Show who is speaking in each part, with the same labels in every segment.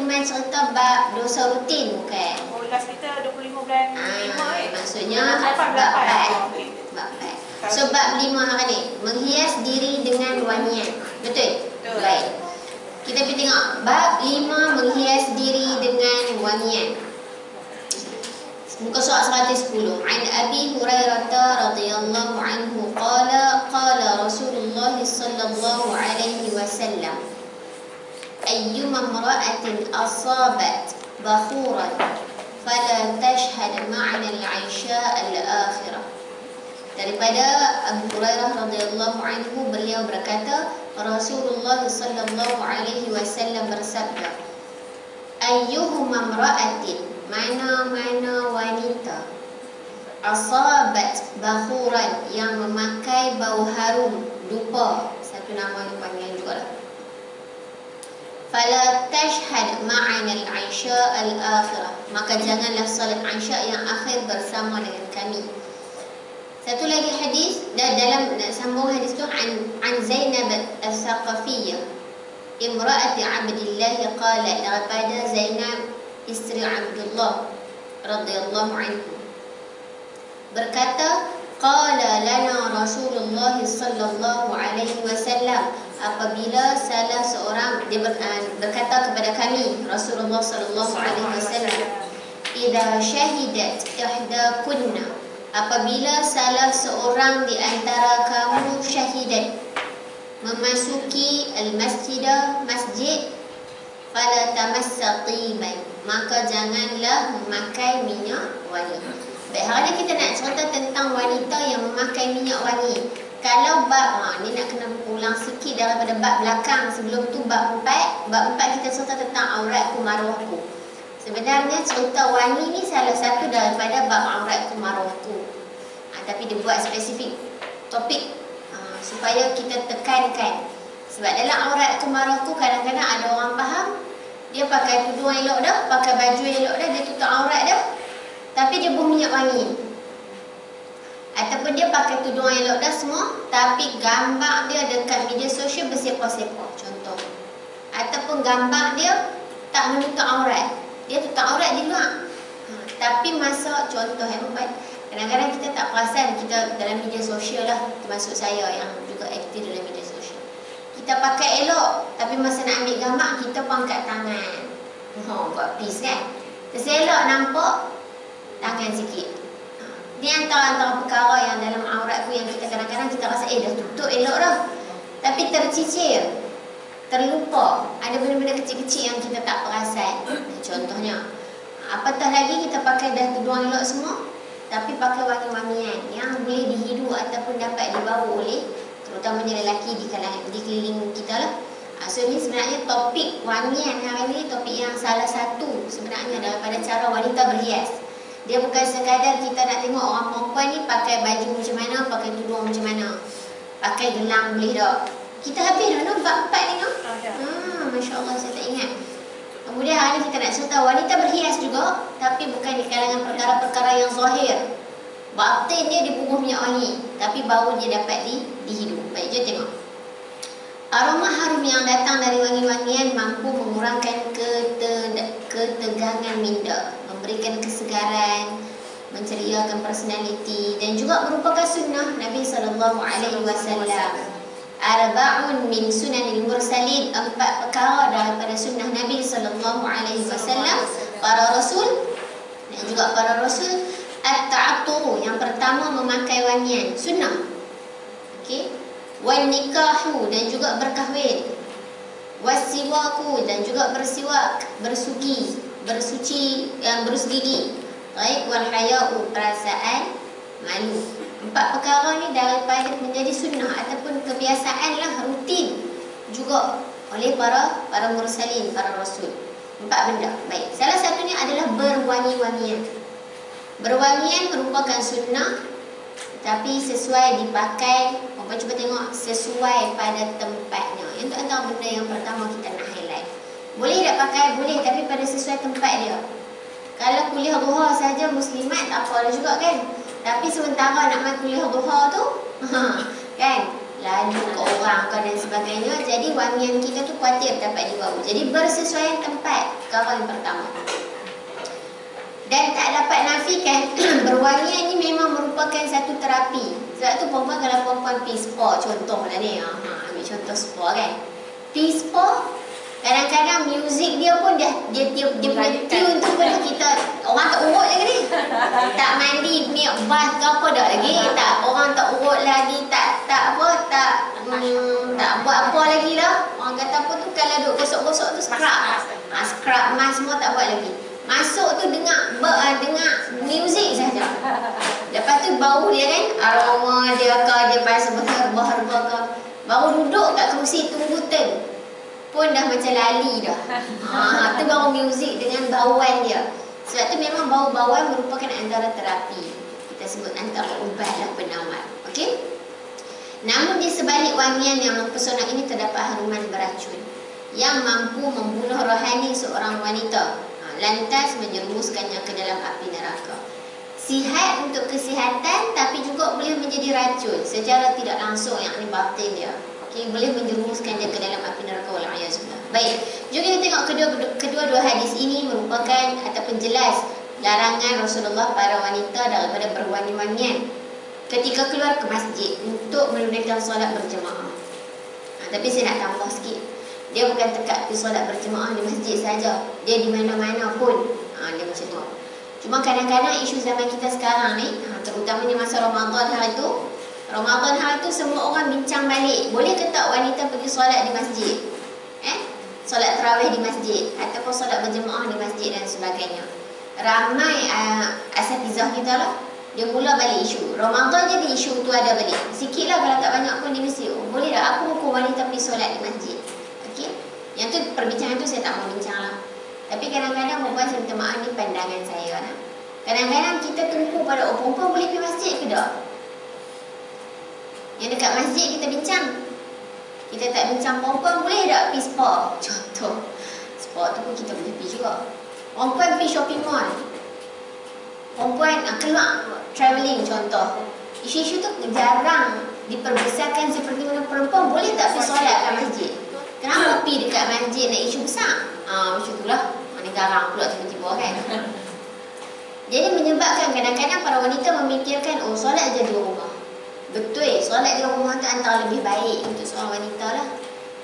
Speaker 1: main cerita bab dosa rutin bukan?
Speaker 2: Oh, last kita 25 bulan
Speaker 1: Ah,
Speaker 2: eh.
Speaker 1: maksudnya bab
Speaker 2: lapan.
Speaker 1: 4.
Speaker 2: Oh, okey.
Speaker 1: Bab 4. So bab 5 hari ni, menghias diri dengan wangian. Betul?
Speaker 2: Betul.
Speaker 1: Baik. Kita pergi tengok bab 5 menghias diri dengan wangian. Muka surat 110. An Abi Hurairah radhiyallahu anhu qala qala Rasulullah sallallahu alaihi wasallam Ayyuma imra'atin asabat bakhuran fala tashhad ma'na al-'isha al-akhirah Daripada Abu Hurairah radhiyallahu anhu beliau berkata Rasulullah sallallahu alaihi wasallam bersabda Ayyuhuma imra'atin mana-mana wanita asabat bakhuran yang memakai bau harum dupa. Satu nama yang panggil juga lah fala tashhad ma'ana al-'isha al-akhirah maka janganlah salat isya yang akhir bersama dengan kami. Satu lagi hadis dan dalam sambung hadis tu an, an Zainab al-Thaqafiyah imra'ati Abdullah qalat daripada Zainab isteri Abdullah radhiyallahu anhu. Berkata qala lana Rasulullah sallallahu alaihi wasallam apabila salah seorang dia uh, berkata kepada kami Rasulullah sallallahu alaihi wasallam idza syahidat ihdakunna apabila salah seorang di antara kamu syahidat memasuki al-masjidah masjid fala tamassa tiban maka janganlah memakai minyak wangi. Baik hari ni kita nak cerita tentang wanita yang memakai minyak wangi kalau bab ha, ni nak kena ulang sikit daripada bab belakang sebelum tu bab 4 bab 4 kita cerita tentang auratku marwahku sebenarnya cerita wangi ni salah satu daripada bab auratku marwahku ha, tapi dia buat spesifik topik ha, supaya kita tekankan sebab dalam auratku marwahku kadang-kadang ada orang faham dia pakai tudung elok dah, pakai baju elok dah, dia tutup aurat dah. Tapi dia minyak wangi. Ataupun dia pakai tudung elok dah semua, tapi gambar dia dekat media sosial bersepah-sepah. Contoh. Ataupun gambar dia tak menutup aurat. Dia tutup aurat je luar. Ha, tapi masa contoh kadang-kadang kita tak perasan kita dalam media sosial lah, termasuk saya yang juga aktif dalam media sosial. Kita pakai elok, tapi masa nak ambil gambar, kita pun angkat tangan. Oh, buat peace kan? Terselok nampak tangan sikit. Ni antara-antara perkara yang dalam auratku yang kita kadang-kadang kita rasa, eh dah tutup elok dah. Tapi tercicir, terlupa. Ada benda-benda kecil-kecil yang kita tak perasan. Contohnya, apatah lagi kita pakai dah tudung elok semua, tapi pakai wangi-wangian yang boleh dihidu ataupun dapat dibawa oleh terutamanya lelaki di kalangan di keliling kita lah. Ha, So ni sebenarnya topik wangian hari ni topik yang salah satu sebenarnya daripada cara wanita berhias. Dia bukan sekadar kita nak tengok orang perempuan ni pakai baju macam mana, pakai tudung macam mana. Pakai gelang boleh tak. Kita habis dah no bab empat ni no.
Speaker 2: Ah.
Speaker 1: Hmm, Masya Allah saya tak ingat. Kemudian hari ni kita nak cerita wanita berhias juga tapi bukan di kalangan perkara-perkara yang zahir. Batin dia dibubuh minyak wangi tapi bau dia dapat di di hidung. Baik, jom tengok. Aroma harum yang datang dari wangi-wangian mampu mengurangkan kete, ketegangan minda, memberikan kesegaran, menceriakan personaliti dan juga merupakan sunnah Nabi sallallahu alaihi wasallam. Arba'un min sunanil mursalin empat perkara daripada sunnah Nabi sallallahu alaihi wasallam para rasul dan juga para rasul at-ta'attur yang pertama memakai wangian sunnah. Okey wan nikahu dan juga berkahwin wasiwaku dan juga bersiwak bersugi bersuci yang berus gigi baik wal hayau perasaan malu. Empat perkara ni daripada menjadi sunnah ataupun kebiasaan lah rutin juga oleh para para mursalin para rasul. Empat benda. Baik salah satunya adalah berwangi-wangian. Berwangian merupakan sunnah tapi sesuai dipakai Apa cuba tengok sesuai pada tempatnya. Yang tu antara benda yang pertama kita nak Boleh tak pakai? Boleh tapi pada sesuai tempat dia Kalau kuliah duha saja muslimat tak apa juga kan Tapi sementara nak main kuliah duha tu Kan Lalu ke orang ke dan sebagainya Jadi wangian kita tu khawatir dapat dibau Jadi bersesuaian tempat yang pertama dan tak dapat nafikan berwangian ni memang merupakan satu terapi. Sebab tu perempuan kalau perempuan pergi spa contohlah ni. Ha, ambil contoh spa kan. Pergi spa kadang-kadang muzik dia pun dia dia dia, dia punya tune tu pun kita orang tak urut lagi ni. Tak mandi ni bath ke apa dah lagi. Tak orang tak urut lagi, tak tak apa, tak hmm, tak buat apa lagi lah. Orang kata apa tu kalau duk gosok-gosok tu scrub. Ha, scrub mask semua tak buat lagi. Masuk tu dengar ber, uh, dengar muzik saja. Lepas tu bau dia kan aroma dia ke dia pasal berherba-herba ke. Baru duduk kat kerusi tunggu turn pun dah macam lali dah. Ha, tu baru muzik dengan bauan dia. Sebab tu memang bau-bauan merupakan antara terapi. Kita sebut antara ubat lah penawar. Okey? Namun di sebalik wangian yang mempesona ini terdapat haruman beracun yang mampu membunuh rohani seorang wanita lantas menjerumuskannya ke dalam api neraka. Sihat untuk kesihatan tapi juga boleh menjadi racun secara tidak langsung yang ini batin dia. Okay, boleh menjerumuskan dia ke dalam api neraka wal Baik, jom kita tengok kedua kedua-dua hadis ini merupakan ataupun jelas larangan Rasulullah para wanita daripada berwangi-wangian ketika keluar ke masjid untuk menunaikan solat berjemaah. Ha, tapi saya nak tambah sikit. Dia bukan tekat pergi solat berjemaah di masjid saja. Dia di mana-mana pun. Ha, dia macam tu. Cuma kadang-kadang isu zaman kita sekarang ni, ha, terutamanya masa Ramadan hari tu, Ramadan hari tu semua orang bincang balik. Boleh ke tak wanita pergi solat di masjid? Eh? Solat terawih di masjid ataupun solat berjemaah di masjid dan sebagainya. Ramai uh, asatizah kita lah dia mula balik isu. Ramadan jadi isu tu ada balik. Sikitlah kalau tak banyak pun dia mesti, oh, boleh tak aku hukum wanita pergi solat di masjid? Okey. Yang tu perbincangan tu saya tak mau bincang lah. Tapi kadang-kadang perempuan saya minta maaf ni pandangan saya lah. Kadang-kadang kita tumpu pada oh perempuan boleh pergi masjid ke tak? Yang dekat masjid kita bincang. Kita tak bincang perempuan boleh tak pergi sport? Contoh. Sport tu pun kita boleh pergi juga. Perempuan pergi shopping mall. Perempuan uh, keluar travelling contoh. Isu-isu tu jarang diperbesarkan seperti mana perempuan boleh tak pergi solat kat masjid. Kenapa pergi dekat masjid nak isu besar? Ah, macam itulah. Mana garang pula tiba-tiba kan. Jadi menyebabkan kadang-kadang para wanita memikirkan oh solat je di rumah. Betul, solat di rumah tu antara lebih baik untuk seorang wanita lah.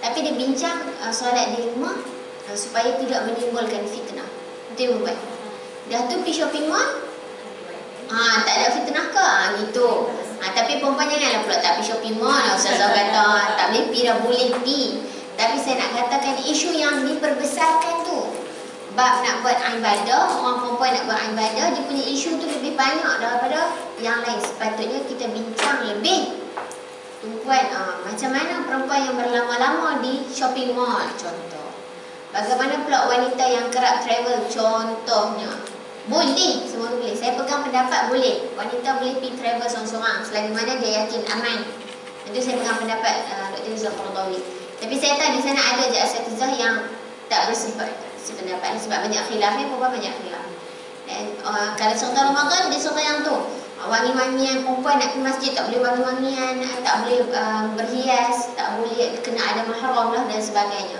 Speaker 1: Tapi dia bincang uh, solat di rumah uh, supaya tidak menimbulkan fitnah. Itu yang baik. Dah tu pergi shopping mall, ha, tak ada fitnah ke? Ha, gitu. Ha, tapi perempuan janganlah pula tak pergi shopping mall. Ustazah kata tak boleh pergi dah boleh pergi. Tapi saya nak katakan isu yang diperbesarkan tu Bab nak buat ibadah, orang perempuan nak buat ibadah Dia punya isu tu lebih banyak daripada yang lain Sepatutnya kita bincang lebih Tumpuan, ah, macam mana perempuan yang berlama-lama di shopping mall contoh. Bagaimana pula wanita yang kerap travel contohnya. Boleh, semua boleh. Saya pegang pendapat boleh. Wanita boleh pergi travel seorang-seorang selagi mana dia yakin aman. Itu saya pegang pendapat uh, Dr. Rizal Qardawi. Tapi saya tahu di sana ada je asatizah yang tak bersepat sependapat sebab banyak khilaf ni, perempuan banyak khilaf. Dan uh, kalau seorang Ramadan dia seorang yang tu. Wangi-wangian perempuan nak pergi masjid tak boleh wangi-wangian tak boleh uh, berhias tak boleh kena ada mahram lah dan sebagainya.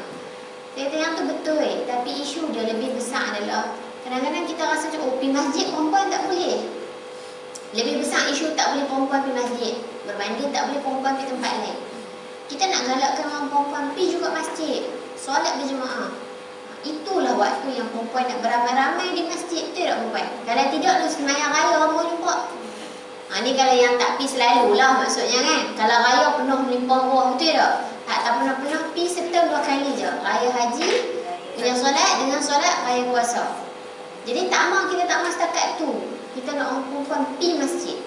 Speaker 1: Saya kata yang tu betul eh. tapi isu dia lebih besar adalah kadang-kadang kita rasa macam oh pergi masjid perempuan tak boleh. Lebih besar isu tak boleh perempuan pergi masjid. Berbanding tak boleh perempuan pergi tempat lain. Kita nak galakkan orang perempuan pergi juga masjid. Solat berjemaah Itulah waktu yang perempuan nak beramai-ramai di masjid tu tak perempuan Kalau tidak tu semayang raya orang jumpa Ha, ni kalau yang tak pi selalu lah maksudnya kan. Kalau raya penuh melimpah ruah betul tak? Tak tak pernah-pernah pi setahun dua kali je. Raya haji dengan solat dengan solat raya puasa. Jadi tak mau kita tak mau setakat tu. Kita nak orang perempuan pi masjid.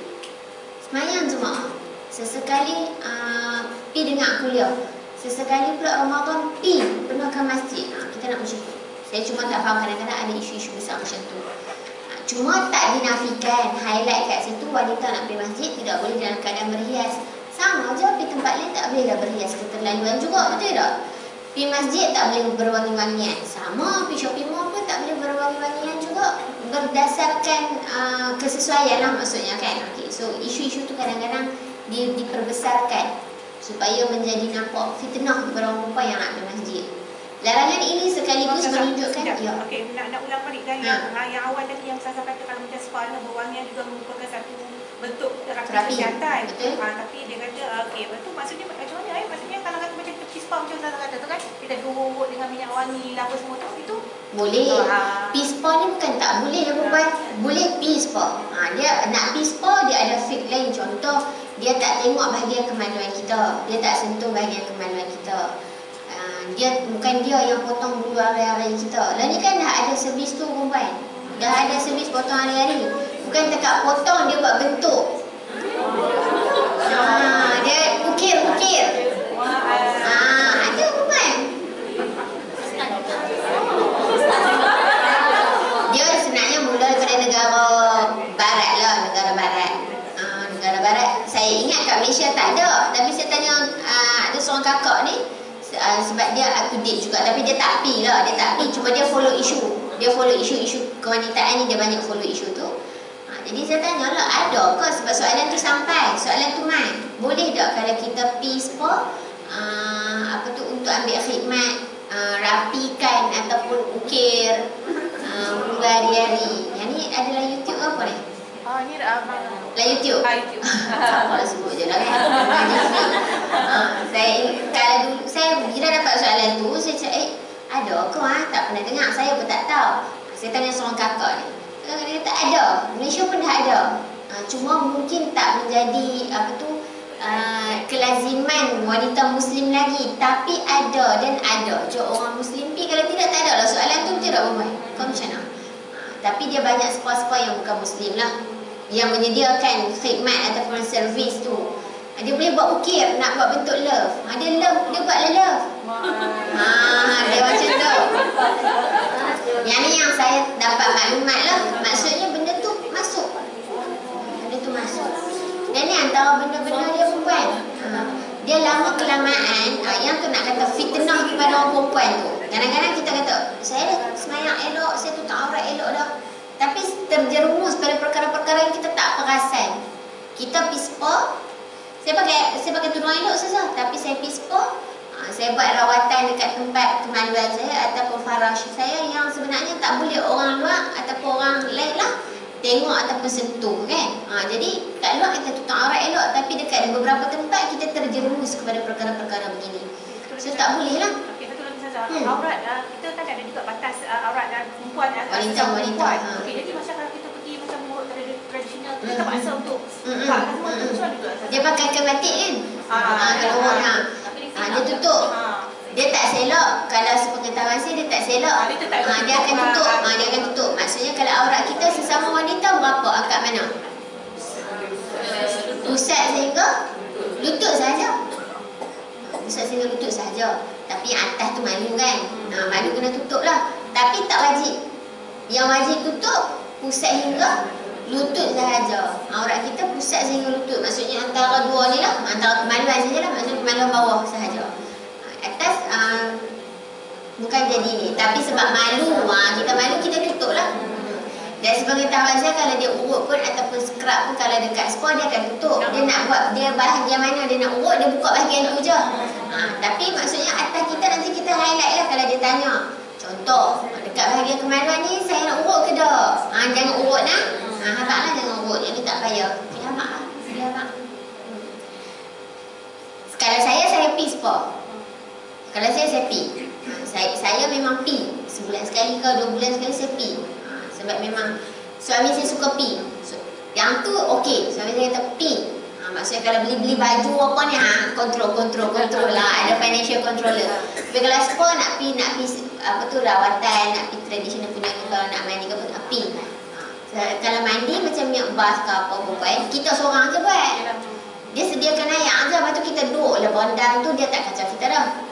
Speaker 1: Semayang jemaah. Sesekali uh, pi dengan kuliah. Sesekali pula Ramadan pi penuhkan masjid. Ha, kita nak macam tu. Saya cuma tak faham kadang-kadang ada isu-isu besar macam tu. Cuma tak dinafikan highlight kat situ wanita nak pergi masjid tidak boleh dalam keadaan berhias. Sama je pergi tempat lain tak boleh dah berhias keterlaluan juga betul tak? Pergi masjid tak boleh berwangi-wangian. Sama pergi shopping mall pun tak boleh berwangi-wangian juga berdasarkan uh, kesesuaian lah maksudnya kan. Okay. So isu-isu tu kadang-kadang di, diperbesarkan supaya menjadi nampak fitnah kepada orang perempuan yang nak pergi masjid. Larangan ini sekaligus
Speaker 2: Masalah.
Speaker 1: menunjukkan
Speaker 2: Sekejap.
Speaker 1: ya.
Speaker 2: Okey, nak nak ulang balik kan
Speaker 1: Ha.
Speaker 2: yang, yang awal tadi yang saya kata kalau macam spa ni berwangian juga merupakan satu bentuk terapi
Speaker 1: Terapi.
Speaker 2: kesihatan.
Speaker 1: Betul.
Speaker 2: Ha, tapi dia kata okey, tu maksudnya macam mana eh? Maksudnya kalau kata macam macam saya kata tu kan, kita urut dengan minyak wangi lah apa semua tu itu
Speaker 1: Boleh.
Speaker 2: Ah.
Speaker 1: Pispa ni bukan tak boleh ya perempuan. Boleh pispa. Ha, dia nak pispa dia ada fik lain. Contoh dia tak tengok bahagian kemaluan kita. Dia tak sentuh bahagian kemaluan kita. Ha, dia bukan dia yang potong bulu hari-hari kita. Lah ni kan dah ada servis tu perempuan. Dah ada servis potong hari-hari. Bukan dekat potong dia buat bentuk. Ha, dia ukir-ukir. Ha, ada perempuan. Dia sebenarnya mula daripada negara barat lah, negara barat. Uh, negara barat. Saya ingat kat Malaysia tak ada. Tapi saya tanya uh, ada seorang kakak ni uh, sebab dia date juga tapi dia tak pi lah, dia tak pi cuma dia follow isu. Dia follow isu-isu kewanitaan ni dia banyak follow isu tu. Jadi saya tanya lah ada ke sebab soalan tu sampai, soalan tu mai. Boleh tak kalau kita spa uh, apa tu untuk ambil khidmat uh, rapikan ataupun ukir uh, bulu hari-hari. Yang ni adalah YouTube ke apa ni?
Speaker 2: Oh, ni dah abang.
Speaker 1: Lah YouTube.
Speaker 2: Ah, itu.
Speaker 1: Apa sebut je lah kan. ha, saya kalau dulu saya bila dapat soalan tu saya cakap eh ada ke ah tak pernah dengar saya pun tak tahu. Saya tanya seorang kakak ni. Kakak dia kata ada. Malaysia pun dah ada. Ha, cuma mungkin tak menjadi apa tu uh, kelaziman wanita muslim lagi. Tapi ada dan ada. Je orang muslim pi kalau tidak tak ada lah. Soalan tu betul tak Bombay? Kau macam mana? Ha, tapi dia banyak spa-spa yang bukan muslim lah. Yang menyediakan khidmat ataupun servis tu. Ha, dia boleh buat ukir nak buat bentuk love. Ha, dia love dia buat love. Ha, dia macam tu. Yang ni yang saya dapat maklumat lah. Maksudnya benda tu masuk. Benda tu masuk dan ni antara benda-benda dia perempuan. Ha, dia lama kelamaan ha, yang tu nak kata fitnah kepada orang perempuan tu. Kadang-kadang kita kata saya dah semayang elok saya tutup aurat elok dah. Tapi terjerumus pada perkara-perkara yang kita tak perasan. Kita pispa saya pakai saya pakai tudung elok saja tapi saya pispa ha, saya buat rawatan dekat tempat kemaluan saya ataupun farash saya yang sebenarnya tak boleh orang luar ataupun orang lain lah tengok ataupun sentuh kan ha, jadi kat luar kita tutup aurat elok tapi dekat beberapa tempat kita terjerumus kepada perkara-perkara begini so tak boleh lah. Hmm.
Speaker 2: Aurat uh, kita kan ada juga batas uh, aurat dan perempuan dan
Speaker 1: Wanita,
Speaker 2: asal
Speaker 1: wanita,
Speaker 2: perempuan.
Speaker 1: ha.
Speaker 2: Okey, jadi macam kalau kita pergi macam urut tradi- tradisional kita
Speaker 1: Hmm.
Speaker 2: terpaksa untuk
Speaker 1: Hmm,
Speaker 2: buka
Speaker 1: hmm,
Speaker 2: kan semua tu
Speaker 1: hmm.
Speaker 2: Ustazah.
Speaker 1: dia pakai kain batik kan
Speaker 2: Ah,
Speaker 1: ha, kalau orang ha. Ha, dia
Speaker 2: tak.
Speaker 1: tutup.
Speaker 2: Ha.
Speaker 1: Dia tak selok Kalau sepengetahuan saya dia tak selok
Speaker 2: Ah, dia tetap
Speaker 1: ha, Dia akan
Speaker 2: tutup.
Speaker 1: ha, Dia akan tutup Maksudnya kalau aurat kita sesama wanita berapa? Akak mana? Pusat sehingga lutut saja. Pusat sehingga lutut saja. Tapi atas tu malu kan. Ha, malu kena tutup lah. Tapi tak wajib. Yang wajib tutup pusat hingga lutut sahaja. Aurat kita pusat sehingga lutut. Maksudnya antara dua ni lah. Antara kemaluan saja lah. Maksudnya kemaluan bawah sahaja. Ha, atas uh, bukan jadi ni. Tapi sebab malu, ha, kita malu kita tutup lah. Dan sebagai tahu saya kalau dia urut pun ataupun scrub pun kalau dekat spa dia akan tutup. Dia nak buat dia bahagian mana dia nak urut dia buka bahagian tu je. Ha, tapi maksudnya atas kita nanti kita highlight lah kalau dia tanya. Contoh dekat bahagian kemaluan ni saya nak urut ke dah? Ha, jangan urut nak. Ha, haraplah jangan urut. Ni tak payah. Dia mak lah. Dia mak. Kalau saya, saya pi spa. Kalau saya, saya pi. Ha, saya, saya memang pi. Sebulan sekali ke dua bulan sekali saya pi. Ha, sebab memang suami saya suka pi. So, yang tu okey. Suami saya kata pi. Ha, maksudnya kalau beli-beli baju apa ni, ha, kontrol, kontrol, kontrol lah. Ada financial controller. Tapi kalau spa nak pi, nak pi apa tu rawatan, nak pi traditional punya kalau nak mandi ke apa, nak pi. Ha, kalau mandi macam milk bath ke apa-apa kan, kita seorang je buat. Dia sediakan air je, lepas tu kita duduk lah bondang tu, dia tak kacau kita dah.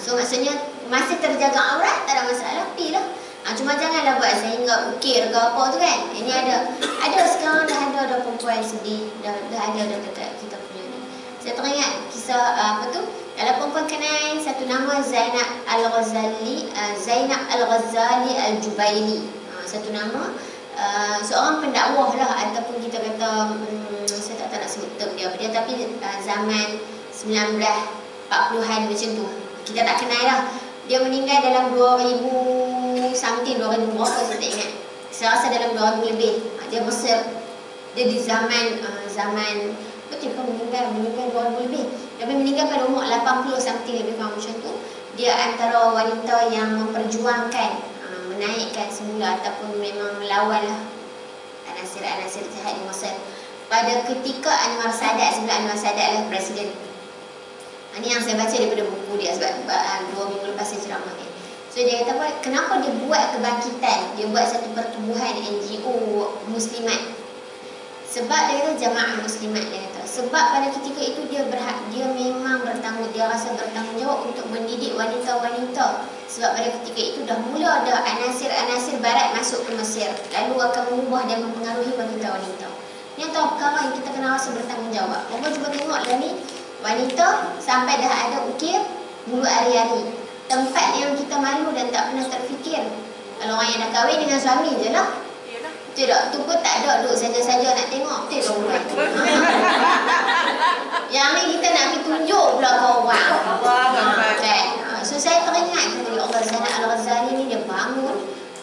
Speaker 1: So maksudnya, masih terjaga aurat, tak ada masalah, pi lah. Ha, cuma janganlah buat sehingga ukir ke apa tu kan. Ini ada, ada sekarang dah ada, ada perempuan sedih, dah, dah ada dah dekat kita punya ni. Saya teringat kisah uh, apa tu, kalau perempuan kenal satu nama Zainab Al-Ghazali, uh, Zainab Al-Ghazali Al-Jubaili. Uh, satu nama, uh, seorang pendakwah lah ataupun kita kata, um, saya tak tahu nak sebut term dia apa dia, tapi uh, zaman 1940-an macam tu. Kita tak kenal lah. Dia meninggal dalam 2000 something, 2000 berapa saya tak ingat. Saya rasa dalam 2000 lebih. Uh, dia Mesir. Dia di zaman, uh, zaman, betul kan meninggal, meninggal 2000 lebih. Dia meninggal pada umur 80 something lebih kurang macam tu. Dia antara wanita yang memperjuangkan, uh, menaikkan semula ataupun memang melawan lah anasir-anasir jahat di Mesir pada ketika Anwar Sadat sebelum Anwar Sadat adalah presiden. Ini yang saya baca daripada buku dia sebab uh, dua minggu lepas saya ceramah ni. So dia kata apa? Kenapa dia buat kebangkitan? Dia buat satu pertubuhan NGO Muslimat. Sebab dia kata jamaah Muslimat dia kata. Sebab pada ketika itu dia berhak, dia memang bertanggung, dia rasa bertanggungjawab untuk mendidik wanita-wanita. Sebab pada ketika itu dah mula ada anasir-anasir barat masuk ke Mesir. Lalu akan mengubah dan mempengaruhi wanita-wanita. Ini tahu perkara yang kita kena rasa bertanggungjawab. Orang cuba tengok lah ni, wanita sampai dah ada ukir bulu hari-hari. Tempat yang kita malu dan tak pernah terfikir. Kalau orang yang dah kahwin dengan suami je lah. Tidak, tu pun tak ada duduk saja-saja nak tengok. Tidak orang. yang ni kita nak pergi tunjuk pula ke orang. Ha, kan? So saya teringat kata Allah Zainal Al-Ghazali ni dia bangun.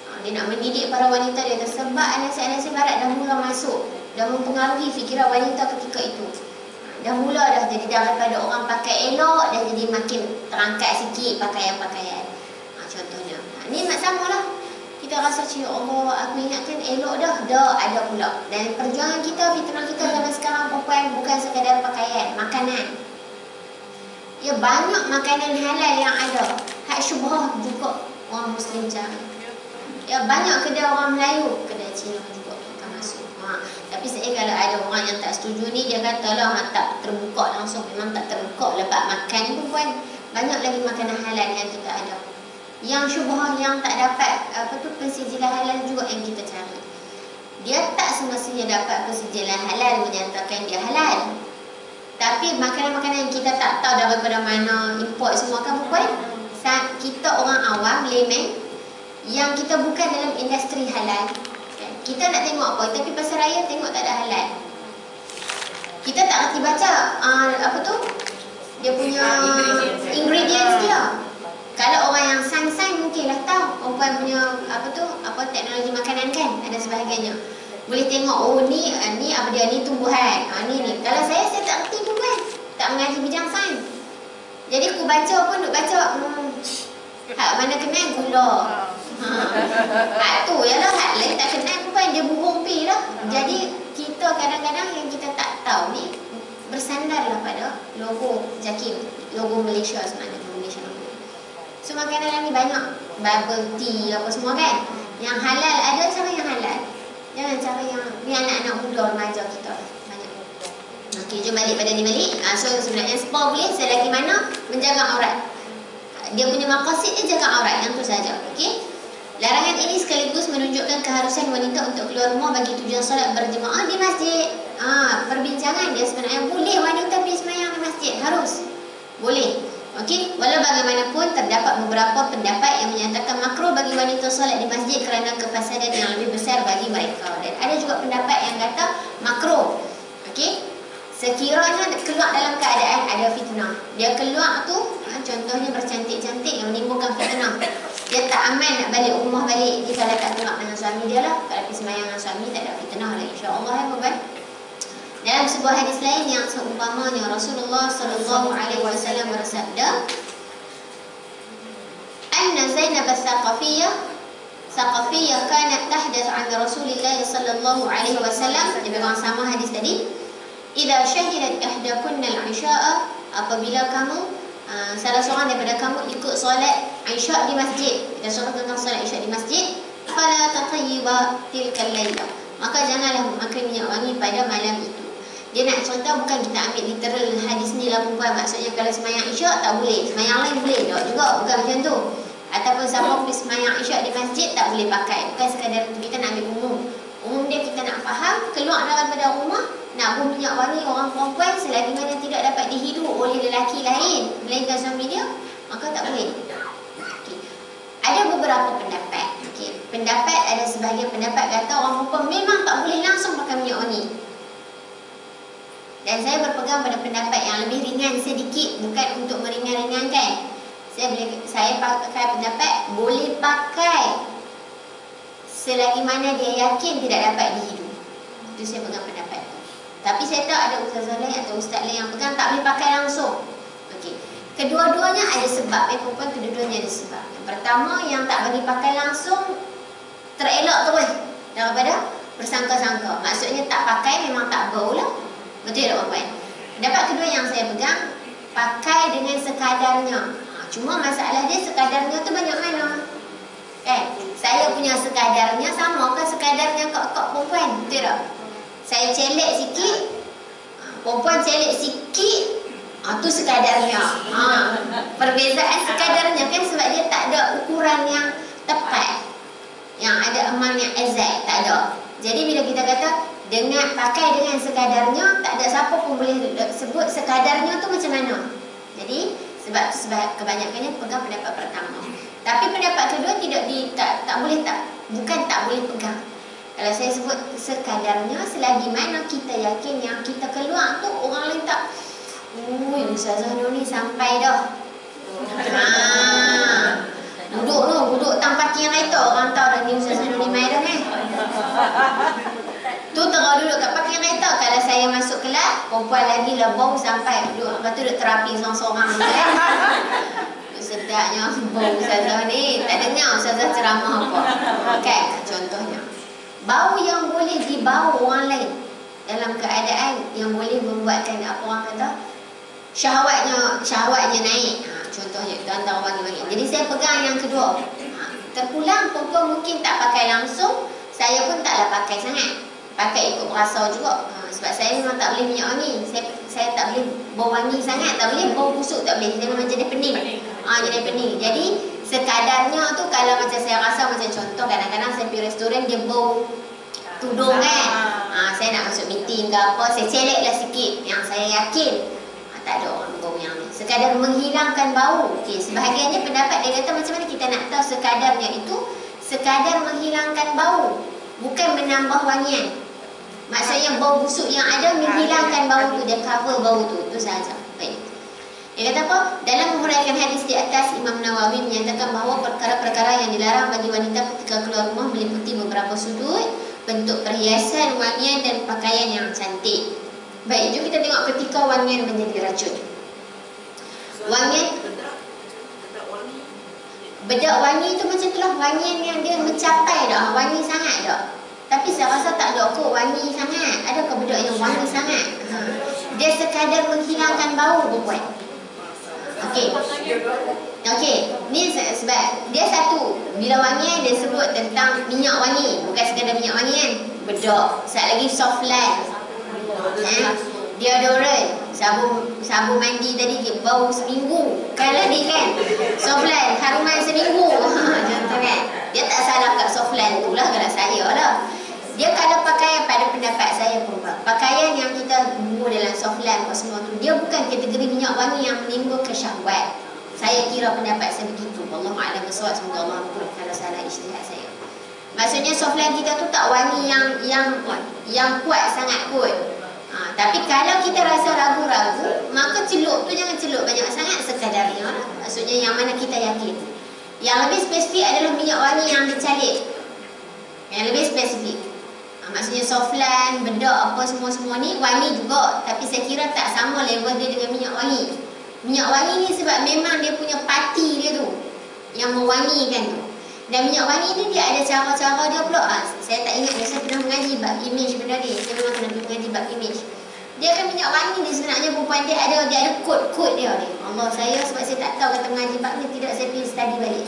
Speaker 1: Ha, dia nak mendidik para wanita dia sebab anasir-anasir barat dah mula masuk dan mempengaruhi fikiran wanita ketika itu. Dah mula dah jadi daripada orang pakai elok dan jadi makin terangkat sikit pakaian-pakaian. Ha, contohnya. Ha, ni nak sama lah. Kita rasa cik Allah, aku ingatkan elok dah. Dah ada pula. Dan perjuangan kita, fitnah kita zaman sekarang perempuan bukan sekadar pakaian, makanan. Ya banyak makanan halal yang ada. Hak syubhah juga orang Muslim cari. Ya banyak kedai orang Melayu, kedai Cina juga akan masuk. Ha. Tapi saya kalau ada orang yang tak setuju ni, dia kata lah tak terbuka langsung. Memang tak terbuka lepas makan pun puan. Banyak lagi makanan halal yang kita ada. Yang syubhah yang tak dapat, apa tu, pensijilan halal juga yang kita cari. Dia tak semestinya dapat pensijilan halal menyatakan dia halal. Tapi makanan-makanan yang kita tak tahu daripada mana import semua kan puan. Kita orang awam, layman, yang kita bukan dalam industri halal, kita nak tengok apa tapi pasal raya tengok tak ada halal. Kita tak reti baca uh, apa tu? Dia punya ingredients, ingredients dia. Kalau orang yang sains-sains mungkinlah tahu perempuan punya apa tu apa teknologi makanan kan ada sebahagiannya boleh tengok oh ni uh, ni apa dia ni tumbuhan. Uh, ni ni. Kalau saya saya tak reti pun kan tak mengaji bidang sains. Jadi aku baca pun duk baca hmm, hak mana kena gula Ha. Hak tu ialah hak lain tak kenal pun dia burung pi lah. Jadi kita kadang-kadang yang kita tak tahu ni bersandarlah pada logo Jakim, logo Malaysia sebenarnya logo Malaysia. So makanan ni banyak bubble tea apa semua kan. Yang halal ada cara yang halal. Jangan cara yang ni anak-anak muda remaja kita banyak. Okey, jom balik pada ni balik. Ha, so sebenarnya spa boleh selagi mana menjaga aurat. Dia punya maqasid dia jaga aurat yang tu saja. Okey. Larangan ini sekaligus menunjukkan keharusan wanita untuk keluar rumah bagi tujuan solat berjemaah di masjid. Ah, perbincangan dia sebenarnya boleh wanita pergi sembahyang di masjid, harus. Boleh. Okey, walau bagaimanapun terdapat beberapa pendapat yang menyatakan makruh bagi wanita solat di masjid kerana kefasadan yang lebih besar bagi mereka. Dan ada juga pendapat yang kata makruh. Okey. Sekiranya keluar dalam keadaan ada fitnah. Dia keluar tu, ha, contohnya bercantik-cantik yang menimbulkan fitnah dia tak aman nak balik rumah balik. Dia kalau tak tengok dengan suami dia lah. Kalau pergi semayang dengan suami tak ada fitnah lah insyaAllah ya bukan dalam sebuah hadis lain yang seumpamanya Rasulullah sallallahu alaihi wasallam bersabda anna Zainab as-Saqafiyah Saqafiyah kanat tahdath an Rasulillah sallallahu alaihi wasallam. Dia memang sama hadis tadi. Idza syahidat ihdakunna al-isha'a apabila kamu uh, salah seorang daripada kamu ikut solat Isyak di masjid. Kita suruh tentang solat Isyak di masjid. Fala tatayyiba tilkal laila maka janganlah memakai minyak wangi pada malam itu. Dia nak contoh bukan kita ambil literal hadis ni lah perempuan. Maksudnya kalau semayang isyak tak boleh. Semayang lain boleh. Tak juga bukan macam tu. Ataupun siapa pergi semayang isyak di masjid tak boleh pakai. Bukan sekadar kita nak ambil umum. Umum dia kita nak faham keluar daripada rumah nak buang minyak wangi orang perempuan selagi mana tidak dapat dihidu oleh lelaki lain melainkan suami dia maka tak boleh ada beberapa pendapat. Okey, pendapat ada sebahagian pendapat kata orang perempuan memang tak boleh langsung pakai minyak wangi. Dan saya berpegang pada pendapat yang lebih ringan sedikit bukan untuk meringan-ringankan. Saya boleh saya pakai pendapat boleh pakai selagi mana dia yakin tidak dapat dihidup. Itu saya pegang pendapat. Tapi saya tahu ada ustazah lain atau ustaz lain yang pegang tak boleh pakai langsung. Okey. Kedua-duanya ada sebab eh perempuan kedua-duanya ada sebab. Yang pertama yang tak bagi pakai langsung terelak terus daripada bersangka-sangka. Maksudnya tak pakai memang tak bau lah. Betul tak perempuan? Pendapat kedua yang saya pegang pakai dengan sekadarnya. Ha, cuma masalah dia sekadarnya tu banyak mana? Kan? Saya punya sekadarnya sama ke sekadarnya kak-kak perempuan? Betul tak? Saya celek sikit, perempuan celek sikit, Ha, tu sekadarnya. Ha, perbezaan sekadarnya kan sebab dia tak ada ukuran yang tepat. Yang ada amam yang exact, tak ada. Jadi bila kita kata dengan pakai dengan sekadarnya, tak ada siapa pun boleh sebut sekadarnya tu macam mana. Jadi sebab sebab kebanyakannya pegang pendapat pertama. Tapi pendapat kedua tidak di tak, tak boleh tak bukan tak boleh pegang. Kalau saya sebut sekadarnya selagi mana kita yakin yang kita keluar tu orang lain tak Ui, Ustazah Nur ni sampai dah. Ha. Duduk tu, duduk tang parking kereta. Orang tahu dah ni Ustazah Nur ni mai dah ni. Tu tengah duduk kat parking kereta. Kalau saya masuk kelas, perempuan lagi lah bau sampai duduk. Lepas tu duduk terapi seorang-seorang. Kan? Sedapnya bau Ustazah ni. Tak dengar Ustazah ceramah apa. Kan, contohnya. Bau yang boleh dibau orang lain. Dalam keadaan yang boleh membuatkan apa orang kata syahwatnya syahwatnya naik. Ha, contohnya itu antara wangi-wangi jadi saya pegang yang kedua. Ha, terpulang perempuan mungkin tak pakai langsung saya pun taklah pakai sangat. Pakai ikut rasa juga. Ha, sebab saya memang tak boleh minyak wangi. Saya, saya tak boleh bau wangi sangat tak boleh bau busuk tak boleh. Saya memang jadi pening. Ha, jadi pening. Jadi sekadarnya tu kalau macam saya rasa macam contoh kadang-kadang saya pergi restoran dia bau tudung kan? Ha, saya nak masuk meeting ke apa saya celek lah sikit yang saya yakin. Tak ada orang bau yang ni. Sekadar menghilangkan bau. Okey sebahagiannya pendapat dia kata macam mana? Kita nak tahu sekadarnya itu sekadar menghilangkan bau bukan menambah wangian. Maksudnya bau busuk yang ada menghilangkan bau tu dia cover bau tu. Itu sahaja. Baik dia kata apa? Dalam menguraikan hadis di atas, Imam Nawawi menyatakan bahawa perkara-perkara yang dilarang bagi wanita ketika keluar rumah meliputi beberapa sudut, bentuk perhiasan, wangian dan pakaian yang cantik. Baik, jom kita tengok ketika wangian menjadi racun. Wangian Bedak wangi tu macam tu lah Wangian yang dia mencapai dah Wangi sangat dah Tapi saya rasa tak ada kot wangi sangat Adakah bedak yang wangi sangat ha. Dia sekadar menghilangkan bau perempuan Okey Okey Ni sebab Dia satu Bila wangi dia sebut tentang minyak wangi Bukan sekadar minyak wangi kan Bedak Sekejap lagi soft light eh? deodorant, sabun sabun mandi tadi dia bau seminggu. Kalau dia kan softline haruman seminggu. Contoh kan. Dia tak salah kat softline tu lah kalau saya lah. Dia kalau pakaian pada pendapat saya perempuan. Pakaian yang kita guna dalam softline apa semua tu dia bukan kategori minyak wangi yang menimbulkan syahwat. Saya kira pendapat saya begitu. Allah a'lam bissawab. Semoga Allah ampun kalau salah ijtihad saya. Maksudnya softline kita tu tak wangi yang yang yang kuat sangat kot. Ha, tapi kalau kita rasa ragu-ragu, maka celup tu jangan celup banyak sangat sekadarnya. Lah. Maksudnya yang mana kita yakin. Yang lebih spesifik adalah minyak wangi yang dicalik. Yang lebih spesifik. Maksudnya softline, bedak apa semua-semua ni wangi juga. Tapi saya kira tak sama level dia dengan minyak wangi. Minyak wangi ni sebab memang dia punya pati dia tu. Yang mewangikan tu. Dan minyak wangi ni dia ada cara-cara dia pula. Ha, saya tak ingat saya pernah mengaji bab image benda ni. Saya memang pernah mengaji bab image. Dia kan minyak wangi ni sebenarnya perempuan dia ada dia ada kod-kod dia ni. Allah saya sebab saya tak tahu kata mengaji bab ni tidak saya pergi study balik.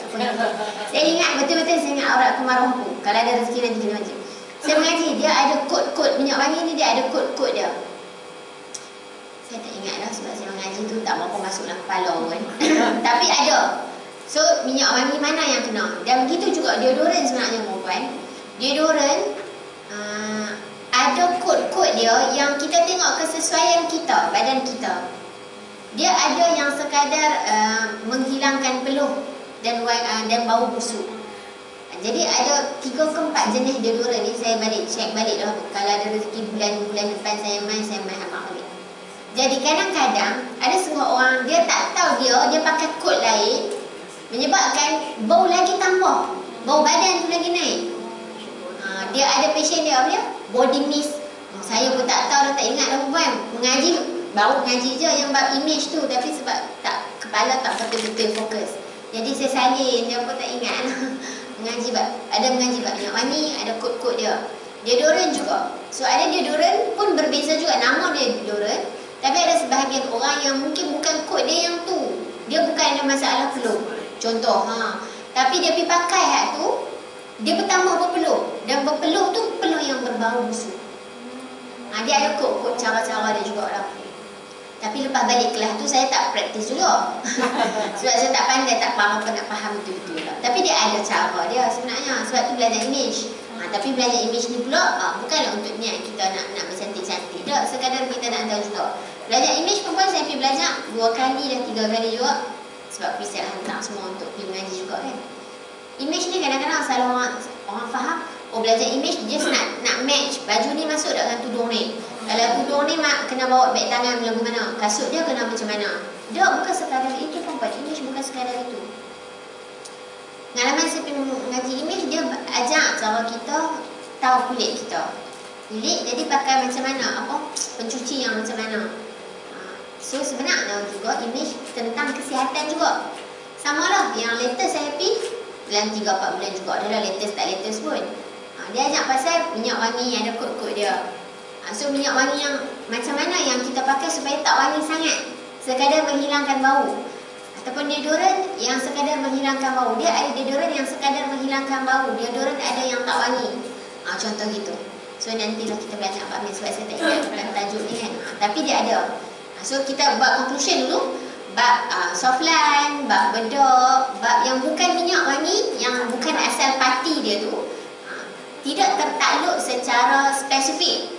Speaker 1: Saya ingat betul-betul saya ingat aurat kemarahku. Kalau ada rezeki nanti kena baca. Saya mengaji dia ada kod-kod minyak wangi ni dia ada kod-kod dia. Saya tak ingat dah sebab saya mengaji tu tak berapa masuk dalam kepala pun. Tapi ada. So minyak wangi mana yang kena Dan begitu juga deodorant sebenarnya perempuan Deodorant uh, Ada kod-kod dia Yang kita tengok kesesuaian kita Badan kita Dia ada yang sekadar uh, Menghilangkan peluh Dan uh, dan bau busuk jadi ada tiga ke empat jenis deodorant ni Saya balik check balik dah. Kalau ada rezeki bulan-bulan depan saya main Saya main amal balik. Jadi kadang-kadang Ada setengah orang Dia tak tahu dia Dia pakai kod lain menyebabkan bau lagi tambah. Bau badan tu lagi naik. Ha, dia ada passion dia apa dia? Body mist ha, saya pun tak tahu dah tak ingat dah perempuan. Mengaji baru mengaji je yang bab image tu. Tapi sebab tak kepala tak betul-betul fokus. Jadi saya salin dia pun tak ingat mengaji bab ada mengaji bab minyak wangi ada kod-kod dia deodorant juga so ada deodorant pun berbeza juga nama dia deodorant tapi ada sebahagian orang yang mungkin bukan kod dia yang tu dia bukan ada masalah peluh Contoh, ha. Tapi dia pergi pakai hak tu, dia bertambah berpeluh. Dan berpeluh tu peluh yang berbau busuk. Ha, dia ada kod-kod cara-cara dia juga lah. Tapi lepas balik kelas tu saya tak praktis juga. Sebab saya tak pandai, tak faham apa nak faham betul-betul lah. Tapi dia ada cara dia sebenarnya. Sebab tu belajar image. Ha, tapi belajar image ni pula ha, bukanlah untuk niat kita nak nak bercantik-cantik. Tak, sekadar kita nak tahu juga. Belajar image pun saya pergi belajar dua kali dah tiga kali juga sebab saya hantar semua untuk pergi mengaji juga kan image ni kadang-kadang selalu orang orang faham oh belajar image just nak nak match baju ni masuk dalam tudung ni kalau tudung ni mak kena bawa beg tangan lagu mana kasut dia kena macam mana dia bukan sekadar itu buat image bukan sekadar itu pengalaman saya pergi mengaji image dia ajak cara kita tahu kulit kita kulit jadi pakai macam mana apa pencuci yang macam mana So sebenarnya juga image tentang kesihatan juga. Sama lah yang latest saya pergi dalam 3-4 bulan juga. Adalah latest tak latest pun. Ha, dia ajak pasal minyak wangi yang ada kod-kod dia. Ha, so minyak wangi yang macam mana yang kita pakai supaya tak wangi sangat. Sekadar menghilangkan bau. Ataupun deodorant yang sekadar menghilangkan bau. Dia ada deodorant yang sekadar menghilangkan bau. Deodorant ada yang tak wangi. Ha, contoh gitu. So nantilah kita belajar apa ni sebab saya tak ingat tajuk ni kan. Ha, tapi dia ada. So kita buat conclusion dulu Bab uh, softline, bab bedok, bab yang bukan minyak wangi Yang bukan asal pati dia tu uh, Tidak tertakluk secara spesifik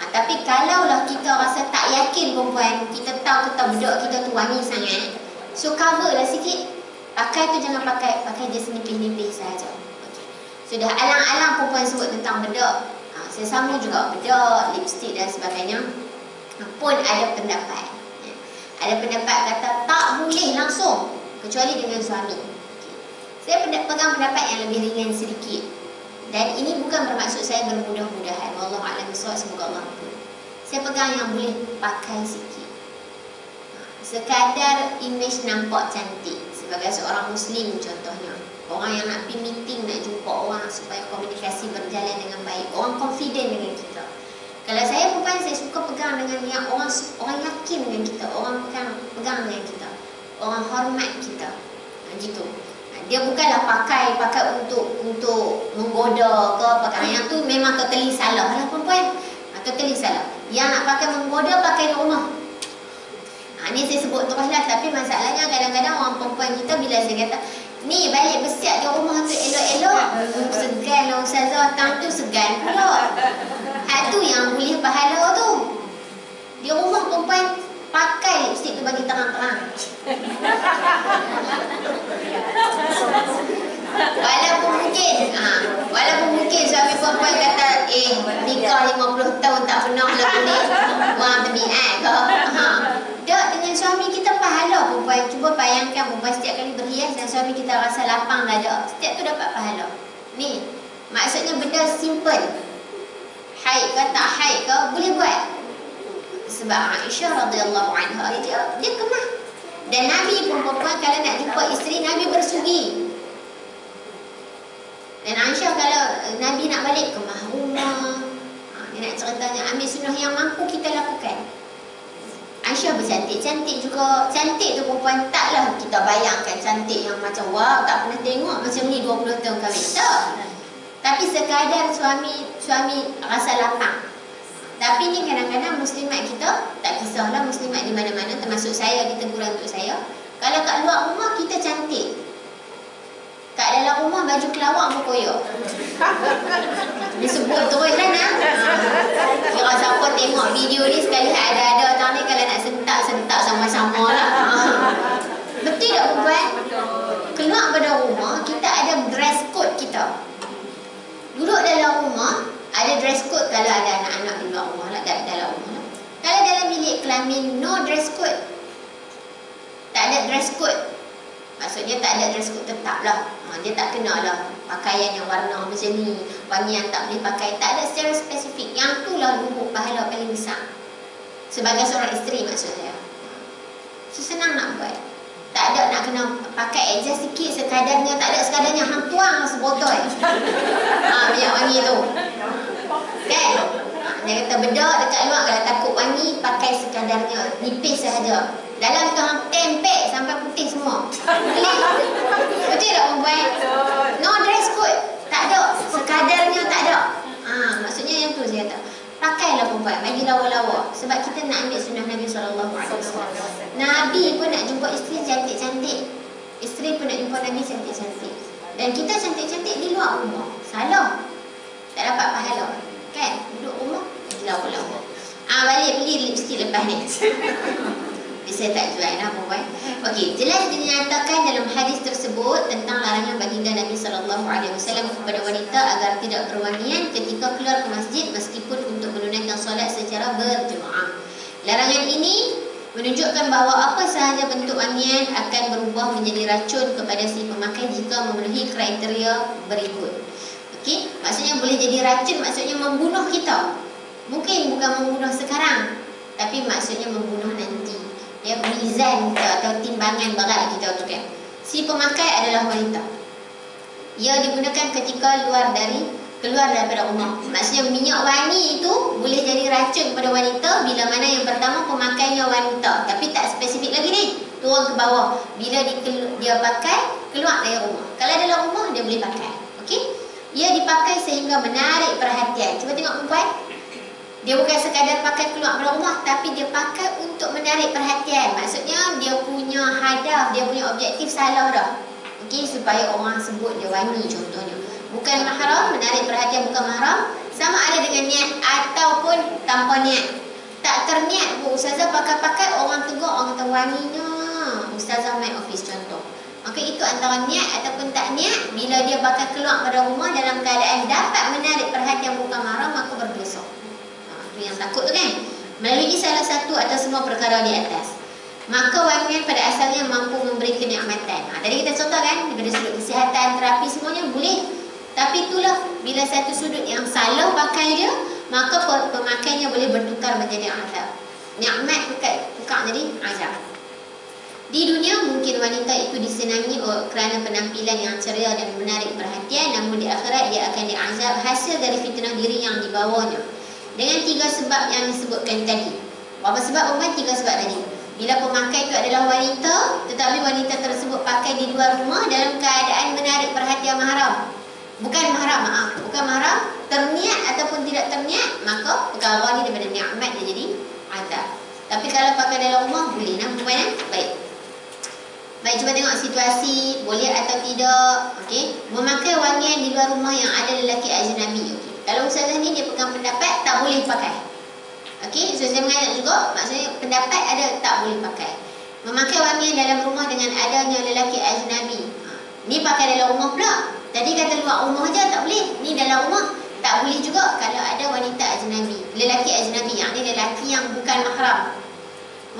Speaker 1: uh, Tapi kalaulah kita rasa tak yakin perempuan Kita tahu kita bedok kita tu wangi sangat So cover lah sikit Pakai tu jangan pakai, pakai je senipis-nipis saja. Okay. Sudah so, alang-alang perempuan sebut tentang bedok uh, Saya sama juga bedok, lipstick dan sebagainya pun ada pendapat. Ya. Ada pendapat kata tak boleh langsung kecuali dengan suami. Saya pegang pendapat yang lebih ringan sedikit. Dan ini bukan bermaksud saya bermudah-mudahan. Allah Alam semoga Allah Saya pegang yang boleh pakai sikit. Sekadar image nampak cantik sebagai seorang Muslim contohnya. Orang yang nak pergi meeting, nak jumpa orang supaya komunikasi berjalan dengan baik. Orang confident dengan kita. Kalau saya perempuan saya suka pegang dengan yang orang orang yakin dengan kita, orang pegang pegang dengan kita. Orang hormat kita. Ha, gitu. Dia bukanlah pakai pakai untuk untuk menggoda ke pakai yang tu memang totally salah lah perempuan. Ha, totally salah. Yang nak pakai menggoda pakai di rumah. Ha, ni saya sebut terus lah tapi masalahnya kadang-kadang orang perempuan kita bila saya kata ni balik bersiap di rumah tu elok-elok segan lah ustazah tang tu segan pula hak tu yang boleh pahala tu di rumah perempuan pakai lipstick tu bagi terang-terang. Walaupun mungkin ha, Walaupun mungkin suami perempuan kata Eh nikah 50 tahun tak pernah lagu ni. Wang tebiat ke ha. Tak dengan suami kita pahala perempuan. Cuba bayangkan perempuan setiap kali berhias Dan suami kita rasa lapang dada Setiap tu dapat pahala Ni Maksudnya benda simple. Haid ke tak haid ke Boleh buat Sebab Aisyah radhiyallahu anha Dia, dia kemah. Dan Nabi pun perempuan Kalau nak jumpa isteri Nabi bersugi. Dan Aisyah kalau eh, Nabi nak balik ke rumah ha, Dia nak ceritanya ambil sunnah yang mampu kita lakukan. Aisyah bercantik-cantik juga. Cantik tu perempuan taklah kita bayangkan cantik yang macam Wah tak pernah tengok macam ni 20 tahun kahwin Tak. Tapi sekadar suami suami rasa lapang Tapi ni kadang-kadang muslimat kita Tak kisahlah muslimat di mana-mana Termasuk saya di teguran untuk saya Kalau kat luar rumah kita cantik Kat dalam rumah baju kelawak pun koyak. Disebut terus kan ha? Kira siapa tengok video ni sekali ada-ada tahun ni kalau nak sentak-sentak sama-sama lah. Ha. Betul tak perempuan? Keluar pada rumah kita ada dress code kita. Duduk dalam rumah ada dress code kalau ada anak-anak di luar rumah lah, tak dalam rumah. Kalau dalam bilik kelamin no dress code. Tak ada dress code. Maksudnya tak ada dress code tetap lah. Ha, Dia tak kena lah. Pakaian yang warna macam ni Wangi yang tak boleh pakai. Tak ada secara spesifik. Yang tu lah lubuk pahala paling besar. Sebagai seorang isteri maksud saya. So senang nak buat Tak ada nak kena pakai adjust sikit sekadarnya Tak ada sekadarnya Hang tuang lah sebotol ha, Minyak wangi tu Kan ha, Dia kata bedak dekat luar Kalau takut wangi Pakai sekadarnya Nipis sahaja dalam tu hang tempek sampai putih semua. Betul tak perempuan? No dress code. Tak ada. Sekadarnya tak ada. Ha, maksudnya yang tu saya kata. Pakailah perempuan, bagi lawa-lawa. Sebab kita nak ambil sunnah Nabi SAW. Nabi pun nak jumpa isteri cantik-cantik. Isteri pun nak jumpa Nabi cantik-cantik. Dan kita cantik-cantik di luar rumah. Salah. Tak dapat pahala. Kan? Duduk rumah, lawa-lawa. Ah balik beli lipstick lepas ni. saya tak jual lah perempuan. Okey, jelas dinyatakan dalam hadis tersebut tentang larangan baginda Nabi sallallahu alaihi wasallam kepada wanita agar tidak berwangian ketika keluar ke masjid meskipun untuk menunaikan solat secara berjemaah. Larangan ini menunjukkan bahawa apa sahaja bentuk wangian akan berubah menjadi racun kepada si pemakai jika memenuhi kriteria berikut. Okey, maksudnya boleh jadi racun maksudnya membunuh kita. Mungkin bukan membunuh sekarang, tapi maksudnya membunuh nanti ya mizan kita atau timbangan berat kita tu kan si pemakai adalah wanita. Ia digunakan ketika luar dari keluar daripada rumah. Maksudnya minyak wangi itu boleh jadi racun kepada wanita bila mana yang pertama pemakainya wanita. Tapi tak spesifik lagi ni. Turun ke bawah. Bila dia, pakai keluar dari rumah. Kalau dalam rumah dia boleh pakai. Okey? Ia dipakai sehingga menarik perhatian. Cuba tengok perempuan dia bukan sekadar pakai keluar rumah Tapi dia pakai untuk menarik perhatian. Maksudnya dia punya hadaf Dia punya objektif salah dah okay, Supaya orang sebut dia wangi contohnya. Bukan mahram, menarik perhatian bukan mahram Sama ada dengan niat ataupun tanpa niat. Tak terniat pun Ustazah pakai-pakai orang tegur Orang kata wanginya Ustazah main office contoh. Maka itu antara niat ataupun tak niat Bila dia pakai keluar pada rumah Dalam keadaan dapat menarik perhatian bukan mahram Maka berdosa yang takut tu kan? Melalui salah satu atau semua perkara di atas. Maka wangian pada asalnya mampu memberi kenikmatan. Ha, tadi kita contoh kan daripada sudut kesihatan terapi semuanya boleh. Tapi itulah bila satu sudut yang salah pakai dia maka pemakainya boleh bertukar menjadi azab. Nikmat tukar, tukar jadi azab. Di dunia mungkin wanita itu disenangi kerana penampilan yang ceria dan menarik perhatian. Namun di akhirat dia akan diazab hasil dari fitnah diri yang dibawanya dengan tiga sebab yang disebutkan tadi. Berapa sebab Umar? Tiga sebab tadi. Bila pemakai itu adalah wanita, tetapi wanita tersebut pakai di luar rumah dalam keadaan menarik perhatian mahram. bukan mahram maaf bukan mahram terniat ataupun tidak terniat maka perkara ni daripada nikmat dia jadi azab tapi kalau pakai dalam rumah boleh nah perempuan eh? baik Baik, cuba tengok situasi boleh atau tidak. Okey. Memakai wangian di luar rumah yang ada lelaki ajnabi. Okey. Kalau ustazah ni dia pegang pendapat tak boleh pakai. Okey, ustazah mengajar juga maksudnya pendapat ada tak boleh pakai. Memakai wangian dalam rumah dengan adanya lelaki ajnabi. Ha. Ni pakai dalam rumah pula. Tadi kata luar rumah aja tak boleh. Ni dalam rumah tak boleh juga kalau ada wanita ajnabi, lelaki ajnabi. Yang ni lelaki yang bukan mahram.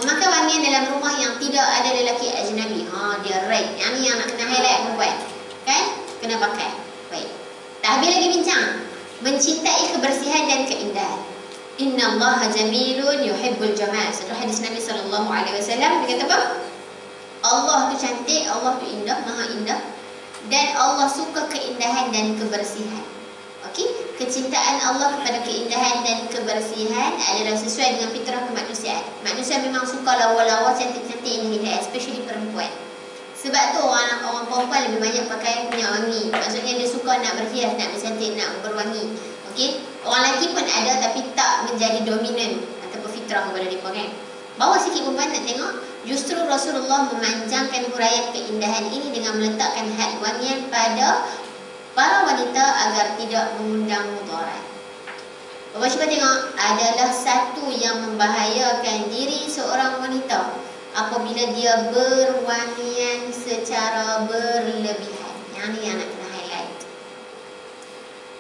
Speaker 1: Memakai wangian dalam rumah yang tidak ada lelaki ajnabi. Ha, dia right. Yang ni yang nak kena highlight perempuan. Kan? Kena pakai. Baik. Tak habis lagi bincang. Mencintai kebersihan dan keindahan. Inna Allah jamilun yuhibbul jamal. Satu hadis Nabi sallallahu alaihi wasallam dia kata apa? Allah tu cantik, Allah tu indah, maha indah. Dan Allah suka keindahan dan kebersihan. Okey, kecintaan Allah kepada keindahan dan kebersihan adalah sesuai dengan fitrah kemanusiaan. Manusia memang suka lawa-lawa cantik-cantik indah-indah, especially perempuan. Sebab tu orang orang perempuan lebih banyak pakai minyak wangi. Maksudnya dia suka nak berhias, nak bercantik, nak berwangi. Okey, orang lelaki pun ada tapi tak menjadi dominan ataupun fitrah kepada mereka kan. Bawa sikit perempuan nak tengok. Justru Rasulullah memanjangkan huraian keindahan ini dengan meletakkan had wangian pada para wanita agar tidak mengundang mudarat. Bapak cuba tengok adalah satu yang membahayakan diri seorang wanita apabila dia berwangian secara berlebihan. Yang ni yang nak kena highlight.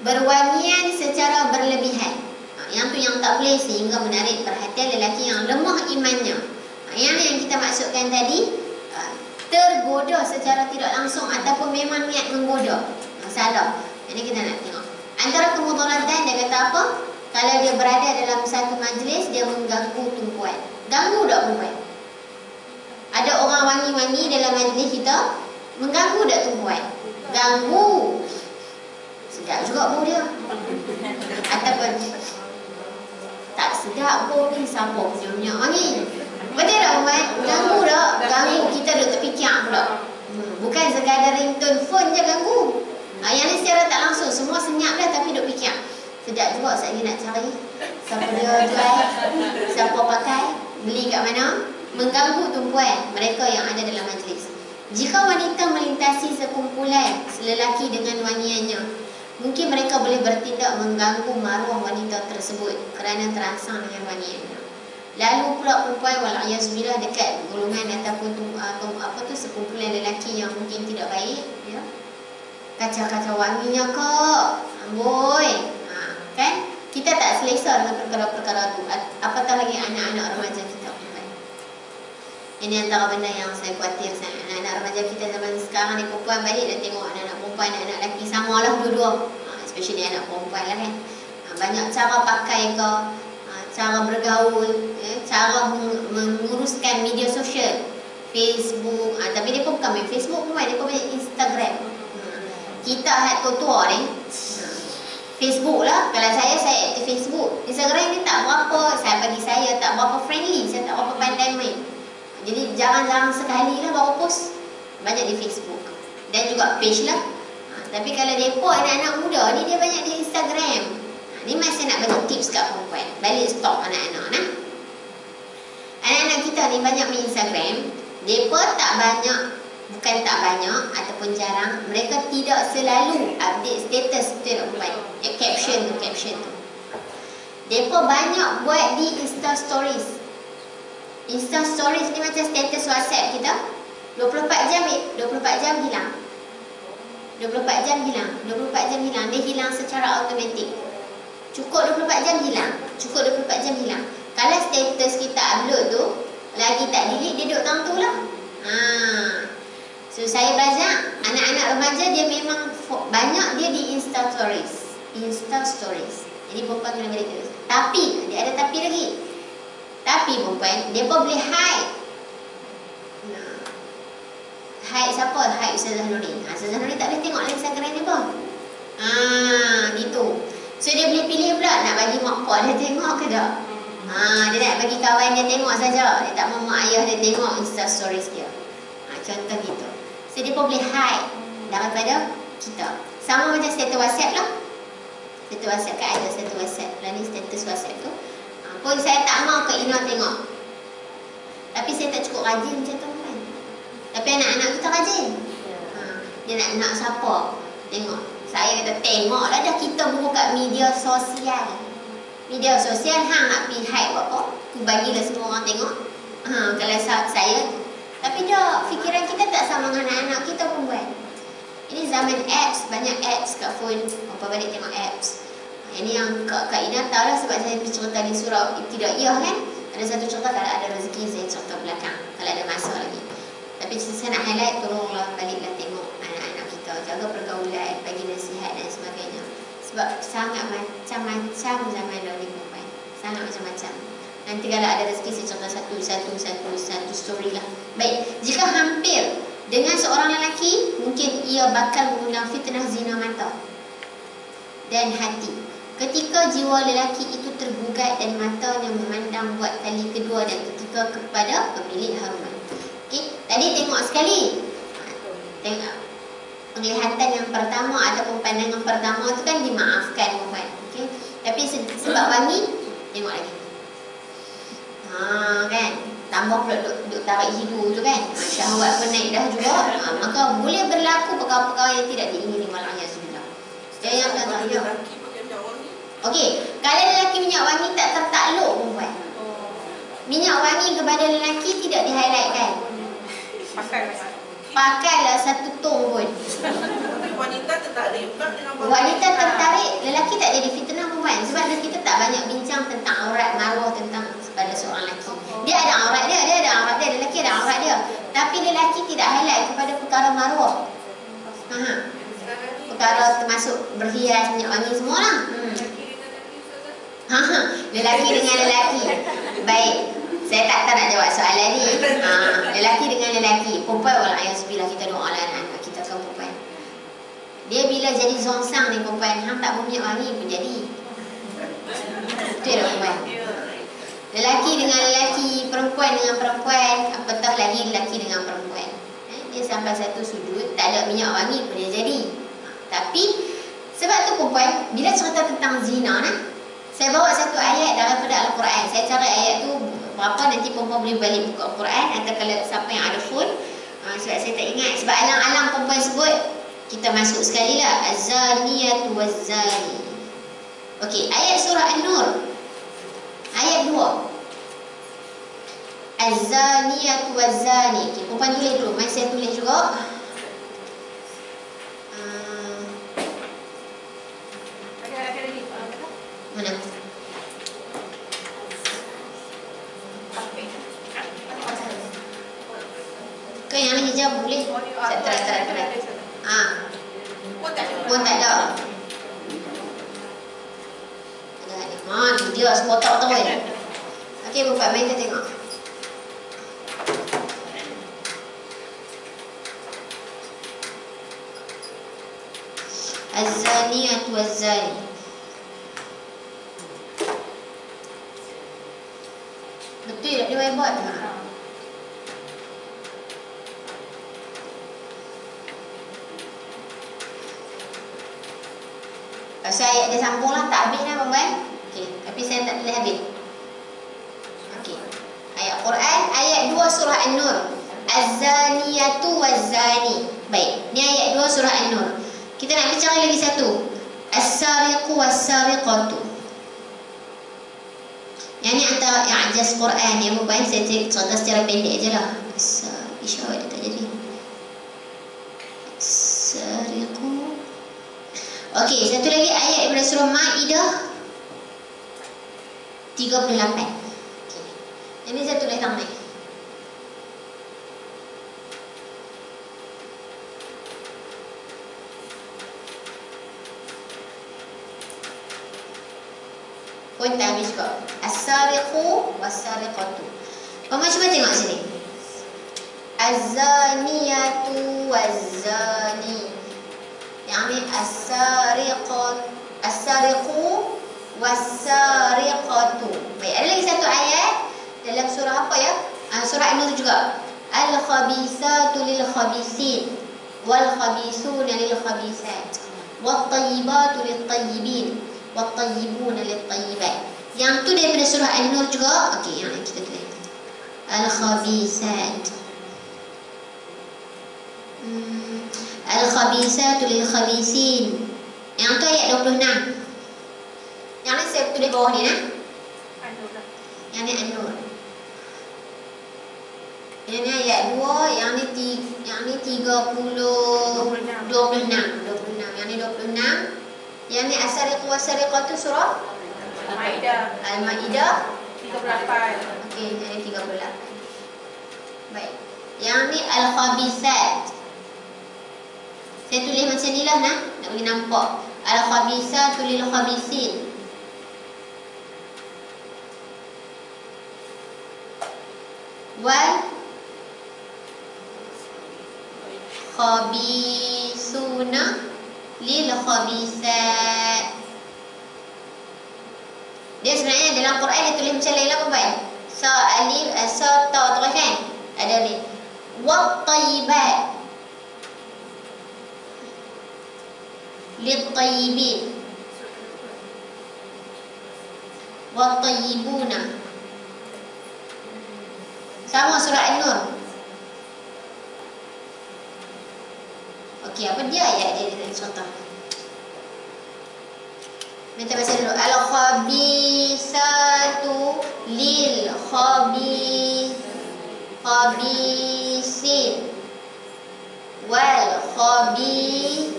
Speaker 1: Berwangian secara berlebihan. Ha, yang tu yang tak boleh sehingga menarik perhatian lelaki yang lemah imannya. Ha, yang yang kita maksudkan tadi ha, tergoda secara tidak langsung ataupun memang niat menggoda salah. Ini kita nak tengok. Antara kemudaratan dia kata apa? Kalau dia berada dalam satu majlis, dia mengganggu tumpuan. Ganggu tak tumpuan? Ada orang wangi-wangi dalam majlis kita, mengganggu tak tumpuan? Ganggu. Sedap juga bau dia. Ataupun tak sedap bau ni, siapa punya minyak wangi? Betul tak tumpuan? Ganggu tak? Ganggu kita duduk terfikir pula. Bukan sekadar ringtone phone je ganggu. Ha, yang ni secara tak langsung semua senyap dah tapi duk fikir. Sejak juga saya nak cari siapa dia jual, siapa pakai, beli kat mana, mengganggu tumpuan mereka yang ada dalam majlis. Jika wanita melintasi sekumpulan lelaki dengan wangiannya, mungkin mereka boleh bertindak mengganggu maruah wanita tersebut kerana terangsang dengan wangiannya. Lalu pula perempuan walaiyazubillah dekat golongan ataupun uh, apa tu sekumpulan lelaki yang mungkin tidak baik, ya kacau-kacau wanginya kok amboi ha, kan kita tak selesa dengan perkara-perkara tu apatah lagi anak-anak remaja kita? Ini antara benda yang saya khawatir sangat. Anak-anak remaja kita zaman sekarang ni perempuan balik dan tengok anak-anak perempuan anak-anak lelaki sama lah dua-dua. Ha, especially anak perempuan lah kan. Ha, banyak cara pakai ke ha, cara bergaul eh, cara menguruskan media sosial. Facebook ha, tapi dia pun bukan main Facebook pun dia pun main Instagram. Kita had tua-tua ni Facebook lah. Kalau saya, saya aktif Facebook. Instagram ni tak berapa. Saya bagi saya tak berapa friendly Saya tak berapa pandai main Jadi jarang-jarang sekali lah baru post Banyak di Facebook. Dan juga page lah. Ha, Tapi kalau depa anak-anak muda ni Dia banyak di Instagram. Ha, Ni masih nak bagi tips kat perempuan. Balik stop anak-anak nah. Anak-anak kita ni banyak main Instagram. Depa tak banyak bukan tak banyak ataupun jarang mereka tidak selalu update status tu nak buat. Eh, caption tu caption tu. Mereka banyak buat di insta stories insta stories ni macam status whatsapp kita. 24 jam 24 jam hilang. 24 jam hilang. 24 jam hilang. Dia hilang secara automatik cukup 24 jam hilang. Cukup 24 jam hilang. Kalau status kita upload tu lagi tak delete dia duduk tang tu lah Haa So saya belajar. Anak-anak remaja dia memang banyak dia di Insta Stories. Insta Stories. Jadi perempuan kena beri tu. Tapi dia ada tapi lagi. Tapi perempuan dia pun boleh hide. Nah. Hide siapa? Hide Ustazah Nuri. Ha, Ustazah Nuri tak boleh tengok lagi Instagram dia pun. Ah, gitu. So dia boleh pilih pula nak bagi mak pak dia tengok ke tak? Ha, dia nak bagi kawan dia tengok saja. Dia tak mahu mak ayah dia tengok Insta Stories dia. Ha, contoh gitu. So dia pun boleh hide daripada kita. Sama macam status WhatsApp lah. Status WhatsApp kan ada status WhatsApp. Ni status WhatsApp tu. Pun saya tak mau ke Ina tengok. Tapi saya tak cukup rajin macam tu kan. Tapi anak-anak kita rajin. Ha, dia nak nak siapa tengok. Saya kata tengok lah dah kita buka media sosial. Media sosial hang nak pergi hide buat apa? Tu bagilah semua orang tengok. Ha, kalau saya tapi dia fikiran kita tak sama dengan anak-anak kita pun buat. Ini zaman apps, banyak apps kat phone. Apa balik tengok apps. Ini yang Kak, Kak Ina tahu lah sebab saya bercerita di surau tidak iya kan. Ada satu cerita kalau ada rezeki saya cerita belakang. Kalau ada masa lagi. Tapi saya nak highlight tolonglah baliklah tengok anak-anak kita. Jaga pergaulan, bagi nasihat dan sebagainya. Sebab sangat macam-macam zaman dahulu perempuan. Sangat macam-macam. Nanti kalau ada rezeki saya cerita satu, satu, satu, satu story lah. Baik, jika hampir dengan seorang lelaki, mungkin ia bakal mengundang fitnah zina mata dan hati. Ketika jiwa lelaki itu tergugat dan matanya memandang buat kali kedua dan ketika kepada pemilik haruman. Okey, tadi tengok sekali. Tengok. Penglihatan yang pertama ataupun pandangan pertama itu kan dimaafkan bukan. Okey. Tapi sebab wangi, tengok lagi. Ha kan tambah pula duk, duk tarik hidu tu kan syahwat pun naik dah juga ha, maka boleh berlaku perkara-perkara yang tidak diingini malangnya sudah dia yang kata dia okey kalau lelaki minyak wangi tak tertakluk perempuan? Minyak wangi kepada lelaki tidak di highlight kan pakailah satu tong pun.
Speaker 3: Wanita tertarik
Speaker 1: wanita tertarik lelaki tak jadi fitnah perempuan? Sebab kita tak banyak bincang tentang aurat maruah tentang pada seorang lelaki. Dia ada aurat dia dia ada aurat dia lelaki ada aurat dia. Tapi lelaki tidak highlight kepada perkara maruah ha perkara termasuk berhias minyak wangi semua lah hmm. Ha lelaki dengan lelaki. Baik. Saya tak tahu nak jawab soalan ni. Ha, lelaki dengan lelaki. Perempuan walayasbillah kita doa lah anak kita kan perempuan. Dia bila jadi zongsang ni perempuan hang tak berminyak wangi pun jadi. Betul tak perempuan? Lelaki dengan lelaki perempuan dengan perempuan apatah lagi lelaki dengan perempuan. Eh, dia sampai satu sudut tak ada minyak wangi pun dia jadi. Tapi sebab tu perempuan bila cerita tentang zina nah, saya bawa satu ayat daripada Al-Quran. Saya cari ayat tu berapa nanti perempuan boleh balik buka Al-Quran atau kalau siapa yang ada phone. Uh, sebab saya tak ingat. Sebab alang-alang perempuan sebut kita masuk sekali lah. Azaniyatu wazani Okey, ayat surah An-Nur. Ayat 2 azaniyatu wazani okay, perempuan tulis dulu. Mai saya tulis juga. Uh, mana? Ke yang hijau boleh? Saya try try try ah.
Speaker 2: Pun tak ada.
Speaker 1: pun tak ada. Ada ni ha ni dia? Sekotak tu kan okey buka main kita tengok. Az-zaniyatu waz-zani Betul tak dia buat? Ha. Pasal ayat dia sambung lah, tak habis lah perempuan Okey, tapi saya tak boleh habis. Okey Ayat Quran, ayat 2 surah An-Nur. Az-zaniyatu waz-zani. Baik, ni ayat 2 surah An-Nur. Kita nak bicara lagi satu. As-sariqu was-sariqatu Yang ni antara yang ajas Quran ni perempuan Saya cerita secara pendek je lah Isyarat dia tak jadi As-sariqu Okey, satu lagi ayat daripada surah Maidah 38. Okey. Ini saya tulis tangan. pun tak habis juga. As-sariqu was-sariqatu. Kau cuba tengok sini. Az-zaniyatu waz-zani. Yang ambil as-sariqu as-sariqu was-sariqatu. Baik, ada lagi satu ayat dalam surah apa ya? Ah, surah An-Nur juga. Al-khabisatu lil khabisin wal khabisuna lil khabisat wat tayyibatu lit tayyibin wattayyibuna lit-tayyibat. Yang tu daripada surah An-Nur juga. Okey, yang kita tulis. Al-khabisat. Hmm. Al-khabisat lil-khabisin. Yang tu ayat 26. Yang ni saya tulis bawah ni nah.
Speaker 2: An-Nur.
Speaker 1: Yang ni An-Nur. Yang ni ayat 2, yang ni 3, yang ni 30 26 26. 26. Yang ni 26 yang ni asariq wa sariqah tu surah?
Speaker 2: Al-Maidah.
Speaker 1: Al-Maidah.
Speaker 2: 38.
Speaker 1: Okey, ni 38 Baik. Yang ni Al-Khabisat. Saya tulis macam ni lah nah Nak bagi nampak. Al-Khabisat tulil Khabisin Wal Khabisuna Khabisat Dia sebenarnya dalam Quran dia tulis macam lain lah baik Sa alif eh, sa ta terus kan? Ada ni. Wat tayyibat Lil tayyibin Wat tayyibuna Sama surah An-Nur Okey, apa dia ayat dia dia contoh Minta baca dulu. Al khabisatu lil khabi khabisin wal khabisuna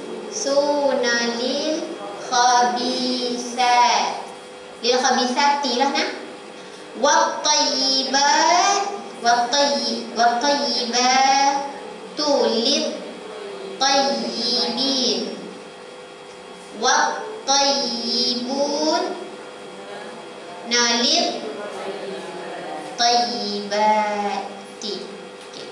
Speaker 1: lil khabisat. Lil khabisati lah nah. Wat tayyibat wat tayyib wat tayyibatu lit tayyibin. Wat tayyibun nalir tayyibati okay.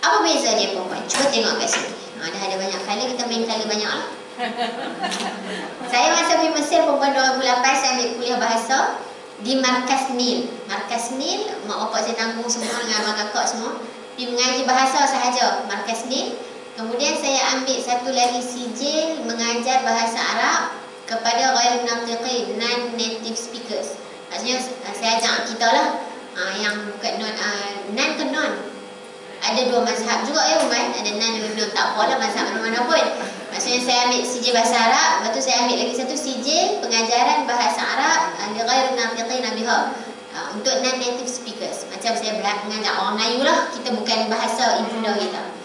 Speaker 1: apa beza dia perempuan? Cuba tengok kat sini. Ha, dah ada banyak kali kita main kali banyak lah. Saya masa pergi Mesir perempuan 2008 saya ambil kuliah bahasa di Markas Nil. Markas Nil mak bapak saya tanggung semua dengan abang kakak semua. Pergi mengaji bahasa sahaja Markas Nil Kemudian saya ambil satu lagi sijil mengajar bahasa Arab kepada ghair natiqin, non-native speakers. Maksudnya uh, saya ajak kita lah uh, yang bukan non, uh, non ke non. Ada dua mazhab juga ya Umar, ada non dan non. Tak apalah mazhab mana-mana pun. Maksudnya saya ambil sijil bahasa Arab, lepas tu saya ambil lagi satu sijil pengajaran bahasa Arab di ghair natiqin biha. Uh, untuk non-native speakers. Macam saya mengajar orang Melayu lah, kita bukan bahasa ibunda kita.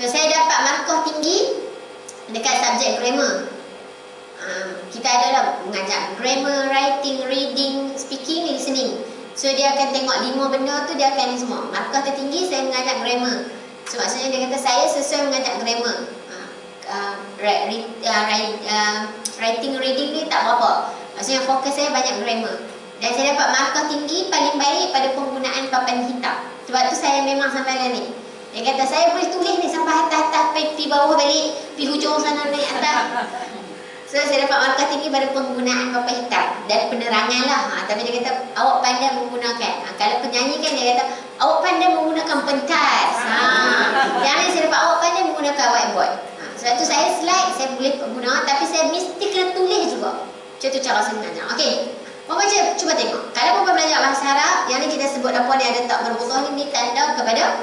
Speaker 1: So saya dapat markah tinggi dekat subjek grammar. Uh, kita adalah mengajar grammar, writing, reading, speaking, listening. So dia akan tengok lima benda tu dia akan semua. Markah tertinggi saya mengajar grammar. So maksudnya dia kata saya sesuai mengajar grammar. Uh, writing, reading ni tak berapa. Maksudnya fokus saya banyak grammar. Dan saya dapat markah tinggi paling baik pada penggunaan papan hitam. Sebab tu saya memang sampai lah ni. Dia kata saya boleh tulis ni sampai atas-atas pergi bawah balik, pergi hujung sana naik atas. So saya dapat markah tinggi pada penggunaan papan hitam dan penerangan lah. Ha, tapi dia kata awak pandai menggunakan. Ha, kalau penyanyi kan dia kata awak pandai menggunakan pentas. Ha, yang lain saya dapat awak pandai menggunakan whiteboard. Ha, sebab tu saya slide saya boleh guna tapi saya mesti kena tulis juga. Macam tu cara mengajar. Okey. Mama baca, cuba tengok. Kalau Mama belajar bahasa Arab, yang ni kita sebut apa ni ada tak berbutuh ni, ni tanda kepada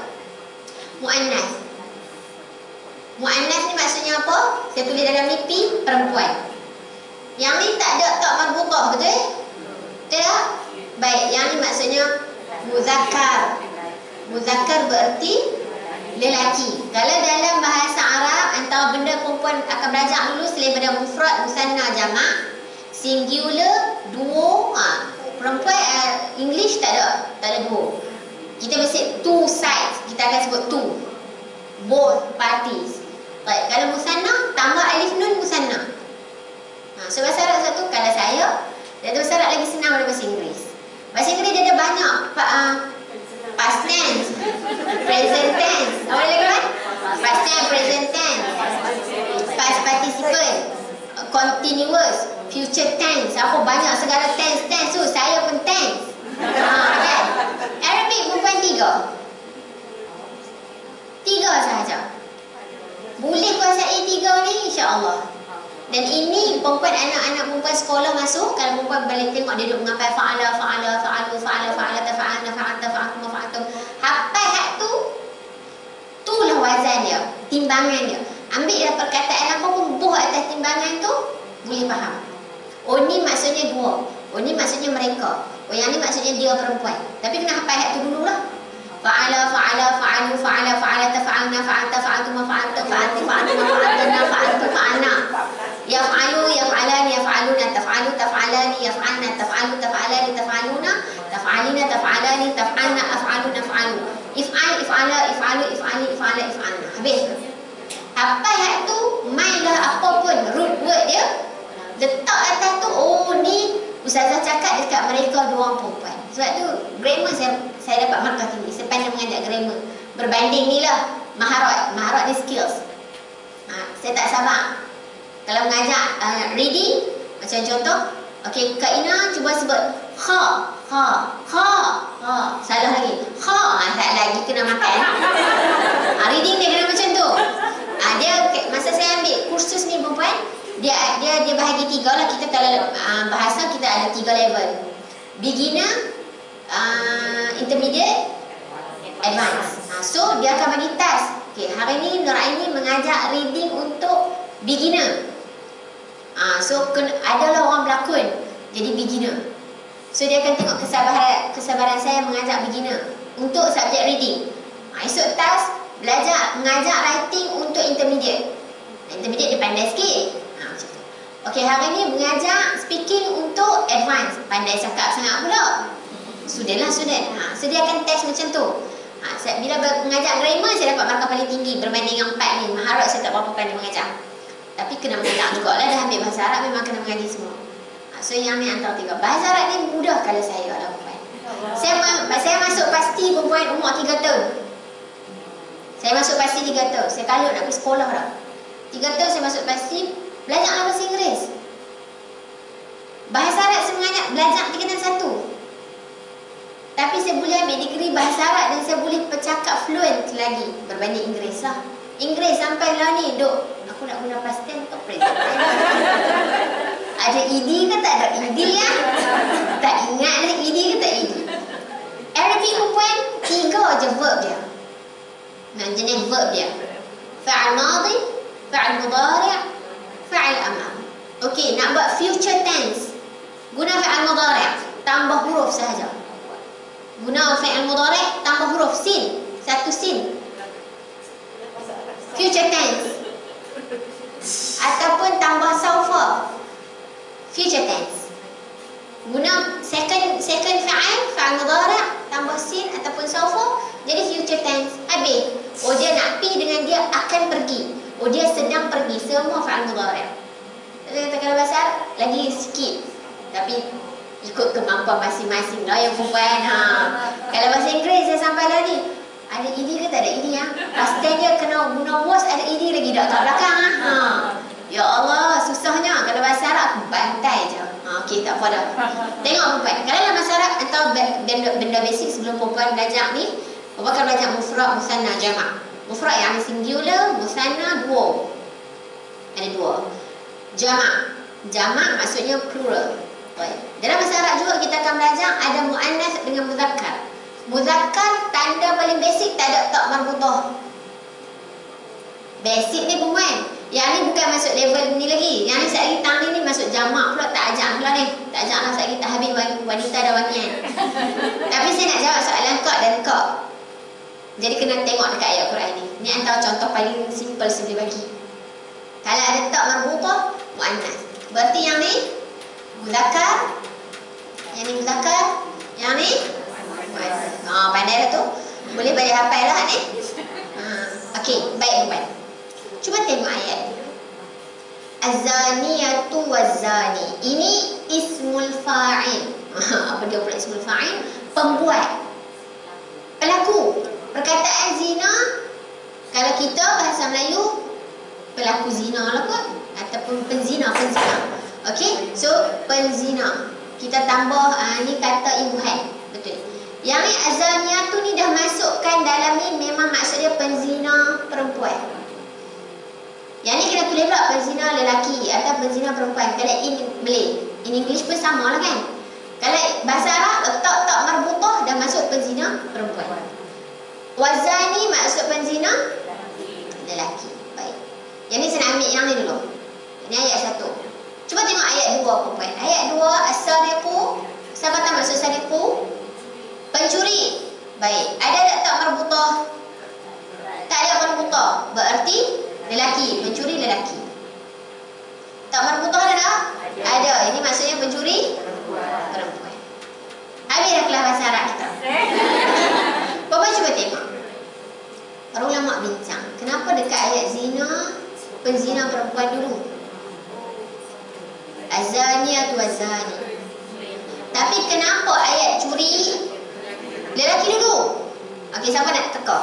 Speaker 1: muannas. Muannas ni maksudnya apa? Saya tulis dalam ni pi perempuan. Yang ni tak ada tak marbutah, betul? Betul tak? Baik, yang ni maksudnya muzakkar. Muzakkar bererti lelaki. Kalau dalam bahasa Arab antara benda perempuan akan belajar dulu selain daripada mufrad, musanna, jamak, singular, duo, ha, perempuan uh, English tak ada, tak ada duo. Kita mesti two sides, kita akan sebut two. Both parties. Baik, kalau musanna, tambah alif nun musanna. Ha, so bahasa Arab satu, kalau saya, dia tu bahasa Arab lagi senang daripada bahasa Inggeris. Bahasa Inggeris dia ada banyak pa, uh, past tense, present tense. Apa lagi kan? Past tense, present tense, past participle, continuous, future tense. Apa banyak segala tense, tense tu. Saya pun tense. Kan? Arabic bukan tiga. Tiga sahaja. Boleh kuasai tiga ni insya-Allah. Dan ini perempuan anak-anak perempuan sekolah masuk kalau perempuan balik tengok dia duduk menghafal fa'ala fa'ala fa'alu fa'ala fa'ala tafa'alna fa'alta fa'altum fa'altum. Hafal hak tu itulah wazan dia, timbangan dia. Ambil dah perkataan apa pun buh atas timbangan tu boleh faham. Oh ni maksudnya dua. Oh ni maksudnya mereka. Oh yang ni maksudnya dia perempuan. Tapi kena hafal hak tu dululah. Fa'ala fa'ala fa'alu fa'ala fa'ala tafa'alna fa'alta fa'altum fa'alta fa'alti fa'altum fa'altana fa'altu fa'alna. Yaf'alu yaf'alani yaf'aluna taf'alu taf'alani yaf'alna taf'alu taf'alani taf'aluna taf'alina taf'alani taf'alna af'alu naf'alu. If'al if'ala if'alu if'ali if'ala if'alna. Habis. Apa hak tu ustazah cakap dekat mereka dua orang perempuan. Sebab tu grammar saya saya dapat markah tinggi sepanjang mengajar grammar. Berbanding ni lah maharat. Maharat ni skills. Ha, saya tak sabar. Kalau mengajar uh, reading macam contoh Okey, Kak Ina cuba sebut ha, ha, ha, ha. Salah lagi. Ha, tak lagi kena makan. Ha, reading dia kena macam tu. Ha, dia masa saya ambil kursus ni perempuan, dia dia dia bahagi tiga lah kita kalau uh, bahasa kita ada tiga level. Beginner, uh, intermediate, advance. Ha, so dia akan bagi task. Okey, hari ni Nur Aini mengajak reading untuk beginner. Ah, so kena, adalah orang berlakon jadi beginner. So dia akan tengok kesabaran kesabaran saya mengajak beginner untuk subjek reading. Ah, esok task belajar mengajak writing untuk intermediate. Intermediate dia pandai sikit. Okey, hari ni mengajar speaking untuk advance. Pandai cakap sangat pula. Sudahlah, sudah. Ha, so dia akan test macam tu. Ha, saya, bila mengajar grammar, saya dapat markah paling tinggi berbanding yang empat ni. Maharap saya tak berapa pandai mengajar. Tapi kena mengajar juga lah dah ambil bahasa Arab memang kena mengaji semua. Ha, so yang ni antara tiga. Bahasa Arab ni mudah kalau saya lah perempuan. Saya, saya masuk pasti perempuan umur tiga tahun. Saya masuk pasti tiga tahun. Saya kalut nak pergi sekolah dah. Tiga tahun saya masuk pasti belajar lah bahasa Inggeris. Bahasa Arab sebenarnya belajar tingkatan satu. Tapi saya boleh ambil degree bahasa Arab dan saya boleh bercakap fluent lagi. Berbanding Inggeris lah. Inggeris sampai lah ni duk aku nak guna past tense ke present ada ed ke tak? Ada ed ya? Tak ingat dah ed ke tak ed Arabic perempuan tiga je verb dia. Nah jenis verb dia. Fa'al madi fa'al mudari' fa'al amam Okey, nak buat future tense. Guna fa'al mudari' tambah huruf sahaja. Guna fa'al mudari' tambah huruf sin. Satu sin. Future tense. Ataupun tambah saufa. Future tense. Guna second second fa'al fa'al mudhari' tambah sin ataupun saufa. Jadi future tense. Habis. Oh dia nak pi dengan dia akan pergi oh dia sedang pergi semua fa'al mudhari' kata kalau bahasa lagi sikit tapi ikut kemampuan masing-masing lah yang perempuan ha. kalau bahasa Inggeris saya sampai dah ni ada id ke tak ada id ya? Pasti dia kena guna was ada id lagi tak kat belakang ah. Ha. Ya Allah, susahnya kalau bahasa Arab bantai je. Ha, okey tak apa dah. Tengok perempuan. Kalau dalam bahasa Arab atau benda, benda basic sebelum perempuan belajar ni, perempuan akan belajar mufrad, musanna, jamak. Mufrad yang singular, musanna dua. Ada dua. Jamak. Jamak maksudnya plural. Baik. Dalam bahasa Arab juga kita akan belajar ada muannas dengan muzakkar. Muzakkar tanda paling basic tak ada tak marbutah. Basic ni perempuan. Yang ni bukan masuk level ni lagi. Yang ni sekali tang ni, ni masuk jamak pula tak ajak pula ni. Tak ajak lah sekali tak habis wanita dan wangian. Tapi saya nak jawab soalan kak dan kak. Jadi kena tengok dekat ayat Quran ni. Ni antara contoh paling simple saya bagi. Kalau ada tak marbutah, mu'annas. Berarti yang ni muzakkar. Yang ni muzakkar. Yang ni Ha, pandai dah tu. Boleh balik hafal lah ni. Ha, Okey, baik perempuan. Cuba tengok ayat ni. Az-zaniyatu waz-zani. Ini ismul fa'il. Apa dia pula ismul fa'il? Pembuat. Pelaku. Perkataan zina kalau kita bahasa Melayu pelaku zina lah kot ataupun penzina penzina. Okey? So penzina. Kita tambah uh, ni kata imbuhan. Betul. Yang ni azania tu ni dah masukkan dalam ni memang maksud dia penzina perempuan. boleh pula penzina lelaki atau penzina perempuan. Kalau in Malay, in English pun sama lah kan. Kalau bahasa Arab, tak marbutah dah masuk penzina perempuan. Wazani maksud penzina lelaki. Baik. Yang ni saya nak ambil yang ni dulu. Ini ayat satu. Cuba tengok ayat dua perempuan. Ayat dua, as-sariqu. Siapa tahu maksud sariqu? Pencuri. Baik. Ada tak tak marbutah? Tak ada marbutah. Berarti lelaki. Pencuri lelaki. Tak marbutah ada tak? Ada. Ini maksudnya pencuri perempuan. Habis dah kelas bahasa Arab kita. Bapak cuba tengok. Para ulama bincang, kenapa dekat ayat zina penzina perempuan dulu? Azani atau azani. Tapi kenapa ayat curi lelaki dulu? Okey, siapa nak teka?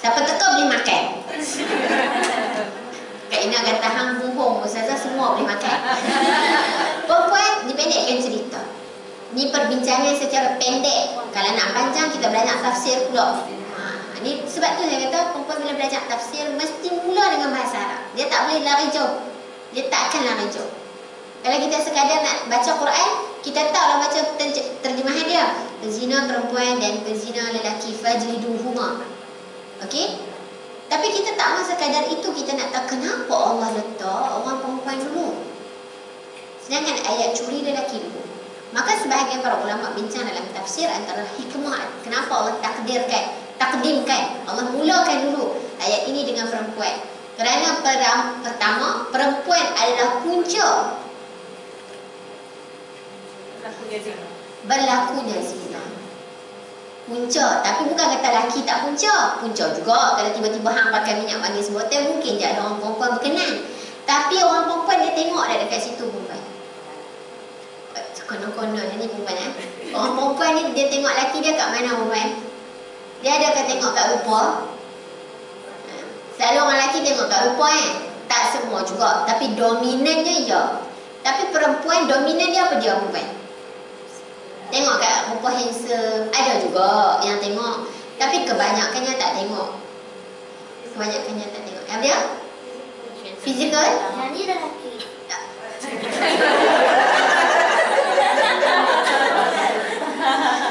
Speaker 1: Siapa teka boleh makan. Kak Ina kata hang bumbung Ustazah semua boleh makan. Perempuan dipendekkan cerita. Ni perbincangan secara pendek. Kalau nak panjang kita belajar tafsir pula. Ha, ni sebab tu saya kata perempuan bila belajar tafsir mesti mula dengan bahasa Arab. Dia tak boleh lari jauh. Dia tak akan lari jauh. Kalau kita sekadar nak baca Quran, kita taklah baca ter- terjemahan dia. Pezina perempuan dan pezina lelaki fajliduhuma. Okey? Tapi kita tak mahu sekadar itu kita nak tahu kenapa Allah letak orang perempuan dulu. Sedangkan ayat curi lelaki dulu. Maka sebahagian para ulama bincang dalam tafsir antara hikmah kenapa Allah takdirkan, takdimkan, Allah mulakan dulu ayat ini dengan perempuan. Kerana peram, pertama, perempuan adalah punca
Speaker 2: zina.
Speaker 1: berlakunya zina. Punca, tapi bukan kata lelaki tak punca. Punca juga kalau tiba-tiba hang pakai minyak wangi sebotol mungkin je ada orang perempuan berkenan. Tapi orang perempuan dia tengok dah dekat situ perempuan. Konon-konon ni perempuan eh. Orang perempuan ni dia tengok lelaki dia kat mana perempuan? Dia ada akan tengok kat rupa. Selalu orang lelaki tengok kat rupa eh. Tak semua juga. Tapi dominannya ya. Tapi perempuan dominan dia apa dia perempuan? Tengok kat rupa handsome. Ada juga yang tengok. Tapi kebanyakannya tak tengok. Kebanyakannya tak tengok. Yang dia? Physical?
Speaker 4: Jadi lelaki.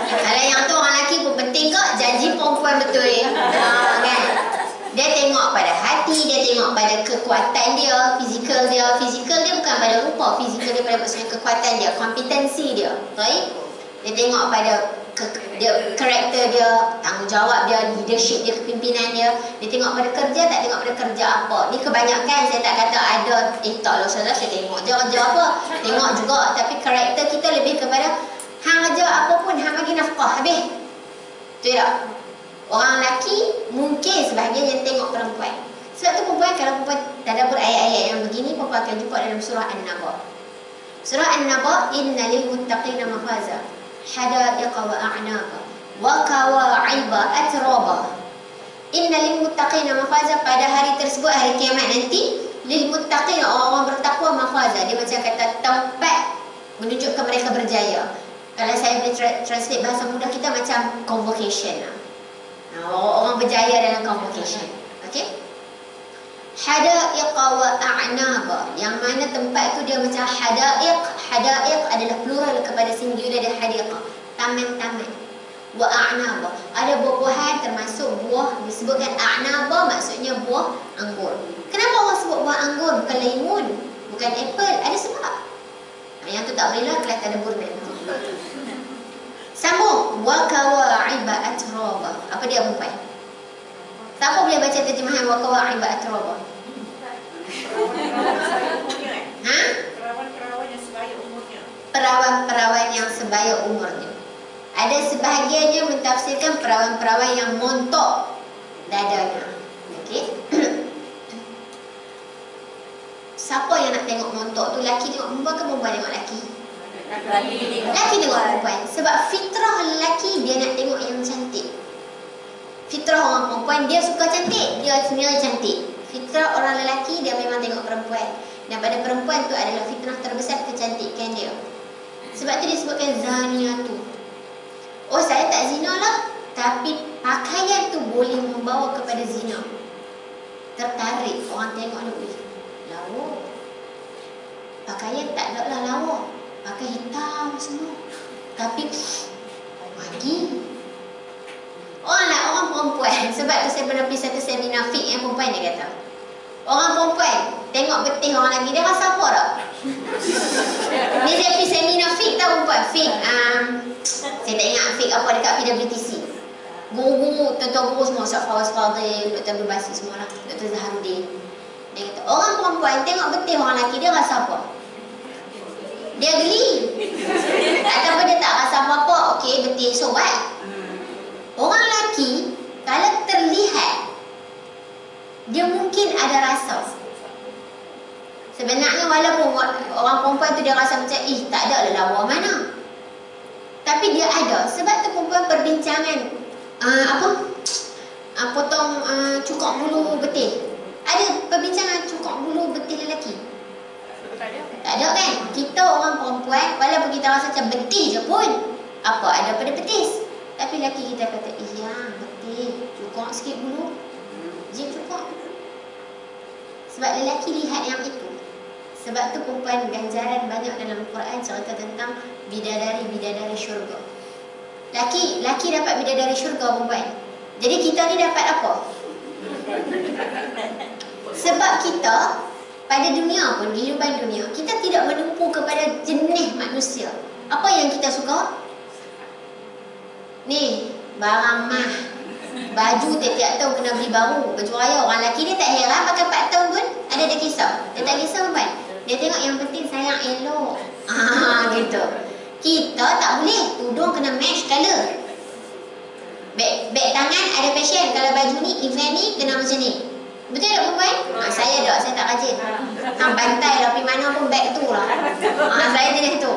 Speaker 1: Kalau yang tu orang lelaki pun penting kok janji perempuan betul ya. Ha, kan? Dia tengok pada hati, dia tengok pada kekuatan dia, fizikal dia. Fizikal dia bukan pada rupa, fizikal dia pada maksudnya kekuatan dia, kompetensi dia. Right? Dia tengok pada ke, dia karakter dia, tanggungjawab dia, leadership dia, kepimpinan dia. Dia tengok pada kerja, tak tengok pada kerja apa. Ni kebanyakan saya tak kata ada eh tak lah saudara saya tengok je kerja apa. Tengok juga tapi karakter kita lebih kepada hang kerja apa pun hang bagi nafkah habis. Betul tak? Orang lelaki mungkin sebahagian yang tengok perempuan. Sebab tu perempuan kalau perempuan tadabbur ayat-ayat yang begini perempuan akan jumpa dalam surah An-Naba. Surah An-Naba inna lil muttaqina mafaza hadaiqa wa a'naba wa kawa'iba atraba. Inna lil muttaqina mafaza pada hari tersebut hari kiamat nanti lil muttaqina orang-orang bertakwa mafaza dia macam kata tempat menunjukkan mereka berjaya. Kalau saya boleh tra- translate bahasa mudah kita macam convocation lah. Ha, orang berjaya dalam convocation. Okey? Hadaiqa wa a'naba. Yang mana tempat tu dia macam hadaiq. Hadaiq adalah plural kepada singular dia hadiqa. Taman-taman. Wa a'naba. Ada buah-buahan termasuk buah disebutkan a'naba maksudnya buah anggur. Kenapa Allah sebut buah anggur bukan limun? Bukan apple? Ada sebab. Yang tu tak boleh lah kelas tadabbur nanti. Sambung wa kawa'iba atraba. Apa dia perempuan? Siapa boleh baca terjemahan wa kawa'iba atraba?
Speaker 2: Perawan-perawan.
Speaker 1: Ha?
Speaker 2: Yang sebaya umurnya.
Speaker 1: Perawan-perawan yang sebaya umurnya. Ada sebahagiannya mentafsirkan perawan-perawan yang montok dadanya. Okey. Siapa yang nak tengok montok tu laki tengok perempuan ke perempuan tengok laki? Lelaki tengok perempuan. Sebab fitrah lelaki dia nak tengok yang cantik. Fitrah orang perempuan dia suka cantik. Dia sebenarnya cantik. Fitrah orang lelaki dia memang tengok perempuan. Dan pada perempuan tu adalah fitrah terbesar kecantikan dia. Sebab tu disebutkan zania tu. Oh saya tak zina lah. Tapi pakaian tu boleh membawa kepada zina. Tertarik orang tengok "Ui, Lawa. Pakaian tak ada lah lawa. Pakai hitam semua. Tapi pagi. Orang lah, orang perempuan. Sebab tu saya pernah pergi satu seminar fik yang perempuan dia kata. Orang perempuan tengok betih orang lagi dia rasa apa tak? Ni saya pergi seminar fik tau perempuan. Fik, um, saya tak ingat fik apa dekat PWTC. Guru-guru, tuan-tuan guru semua, Ustaz Fawaz Fadil, Dr. Abdul Basir semua lah, Dr. Zaharuddin. Dia kata, orang perempuan tengok betih orang lelaki, dia rasa apa? Dia geli. Ataupun dia tak rasa apa-apa, okey, betih sobat. Orang lelaki, kalau terlihat, dia mungkin ada rasa. Sebenarnya walaupun orang perempuan tu dia rasa macam, ih tak ada lah lawa mana. Tapi dia ada. Sebab tu perempuan perbincangan uh, apa uh, potong uh, cukup bulu betih ada perbincangan cukup bulu betih lelaki
Speaker 2: Tak ada.
Speaker 1: tak ada kan kita orang perempuan walaupun kita rasa macam betih je pun apa ada pada betis tapi lelaki kita kata iya betih cukup sikit bulu je cukup sebab lelaki lihat yang itu sebab tu perempuan ganjaran banyak dalam Quran cerita tentang bidadari-bidadari syurga. Laki, laki dapat bidadari syurga perempuan. Jadi kita ni dapat apa? Sebab kita pada dunia pun, kehidupan dunia, kita tidak menumpu kepada jenis manusia. Apa yang kita suka? Ni, barang mah. Baju tiap-tiap tahun kena beli baru. Baju raya orang lelaki dia tak heran pakai 4 tahun pun ada dia kisah. Dia tak kisah perempuan. Dia tengok yang penting sayang elok. Ah gitu. Kita tak boleh. Tudung kena match color. Beg, beg tangan ada fashion. Kalau baju ni, event ni kena macam ni. Betul tak perempuan? Ha, saya tak, saya tak rajin. Ha, bantai lah, pergi mana pun beg tu lah. Ha, saya jenis tu.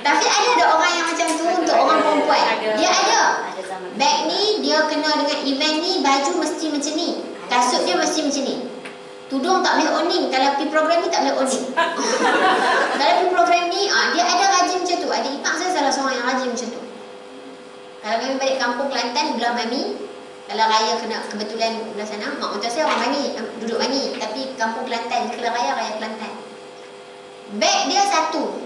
Speaker 1: Tapi ada tak orang yang macam tu untuk orang perempuan? Dia ada. Beg ni, dia kena dengan event ni, baju mesti macam ni. Kasut dia mesti macam ni. Tudung tak boleh owning. Kalau pergi program ni tak boleh owning. Kalau pergi program ni, ah, dia ada rajin macam tu. Ada ipak saya salah seorang yang rajin macam tu. Kalau kami balik kampung Kelantan, belah Mami, kalau raya kena kebetulan belah sana, mak mentua saya orang Mani, duduk Mani. Tapi kampung Kelantan, kalau raya, raya Kelantan. Beg dia satu.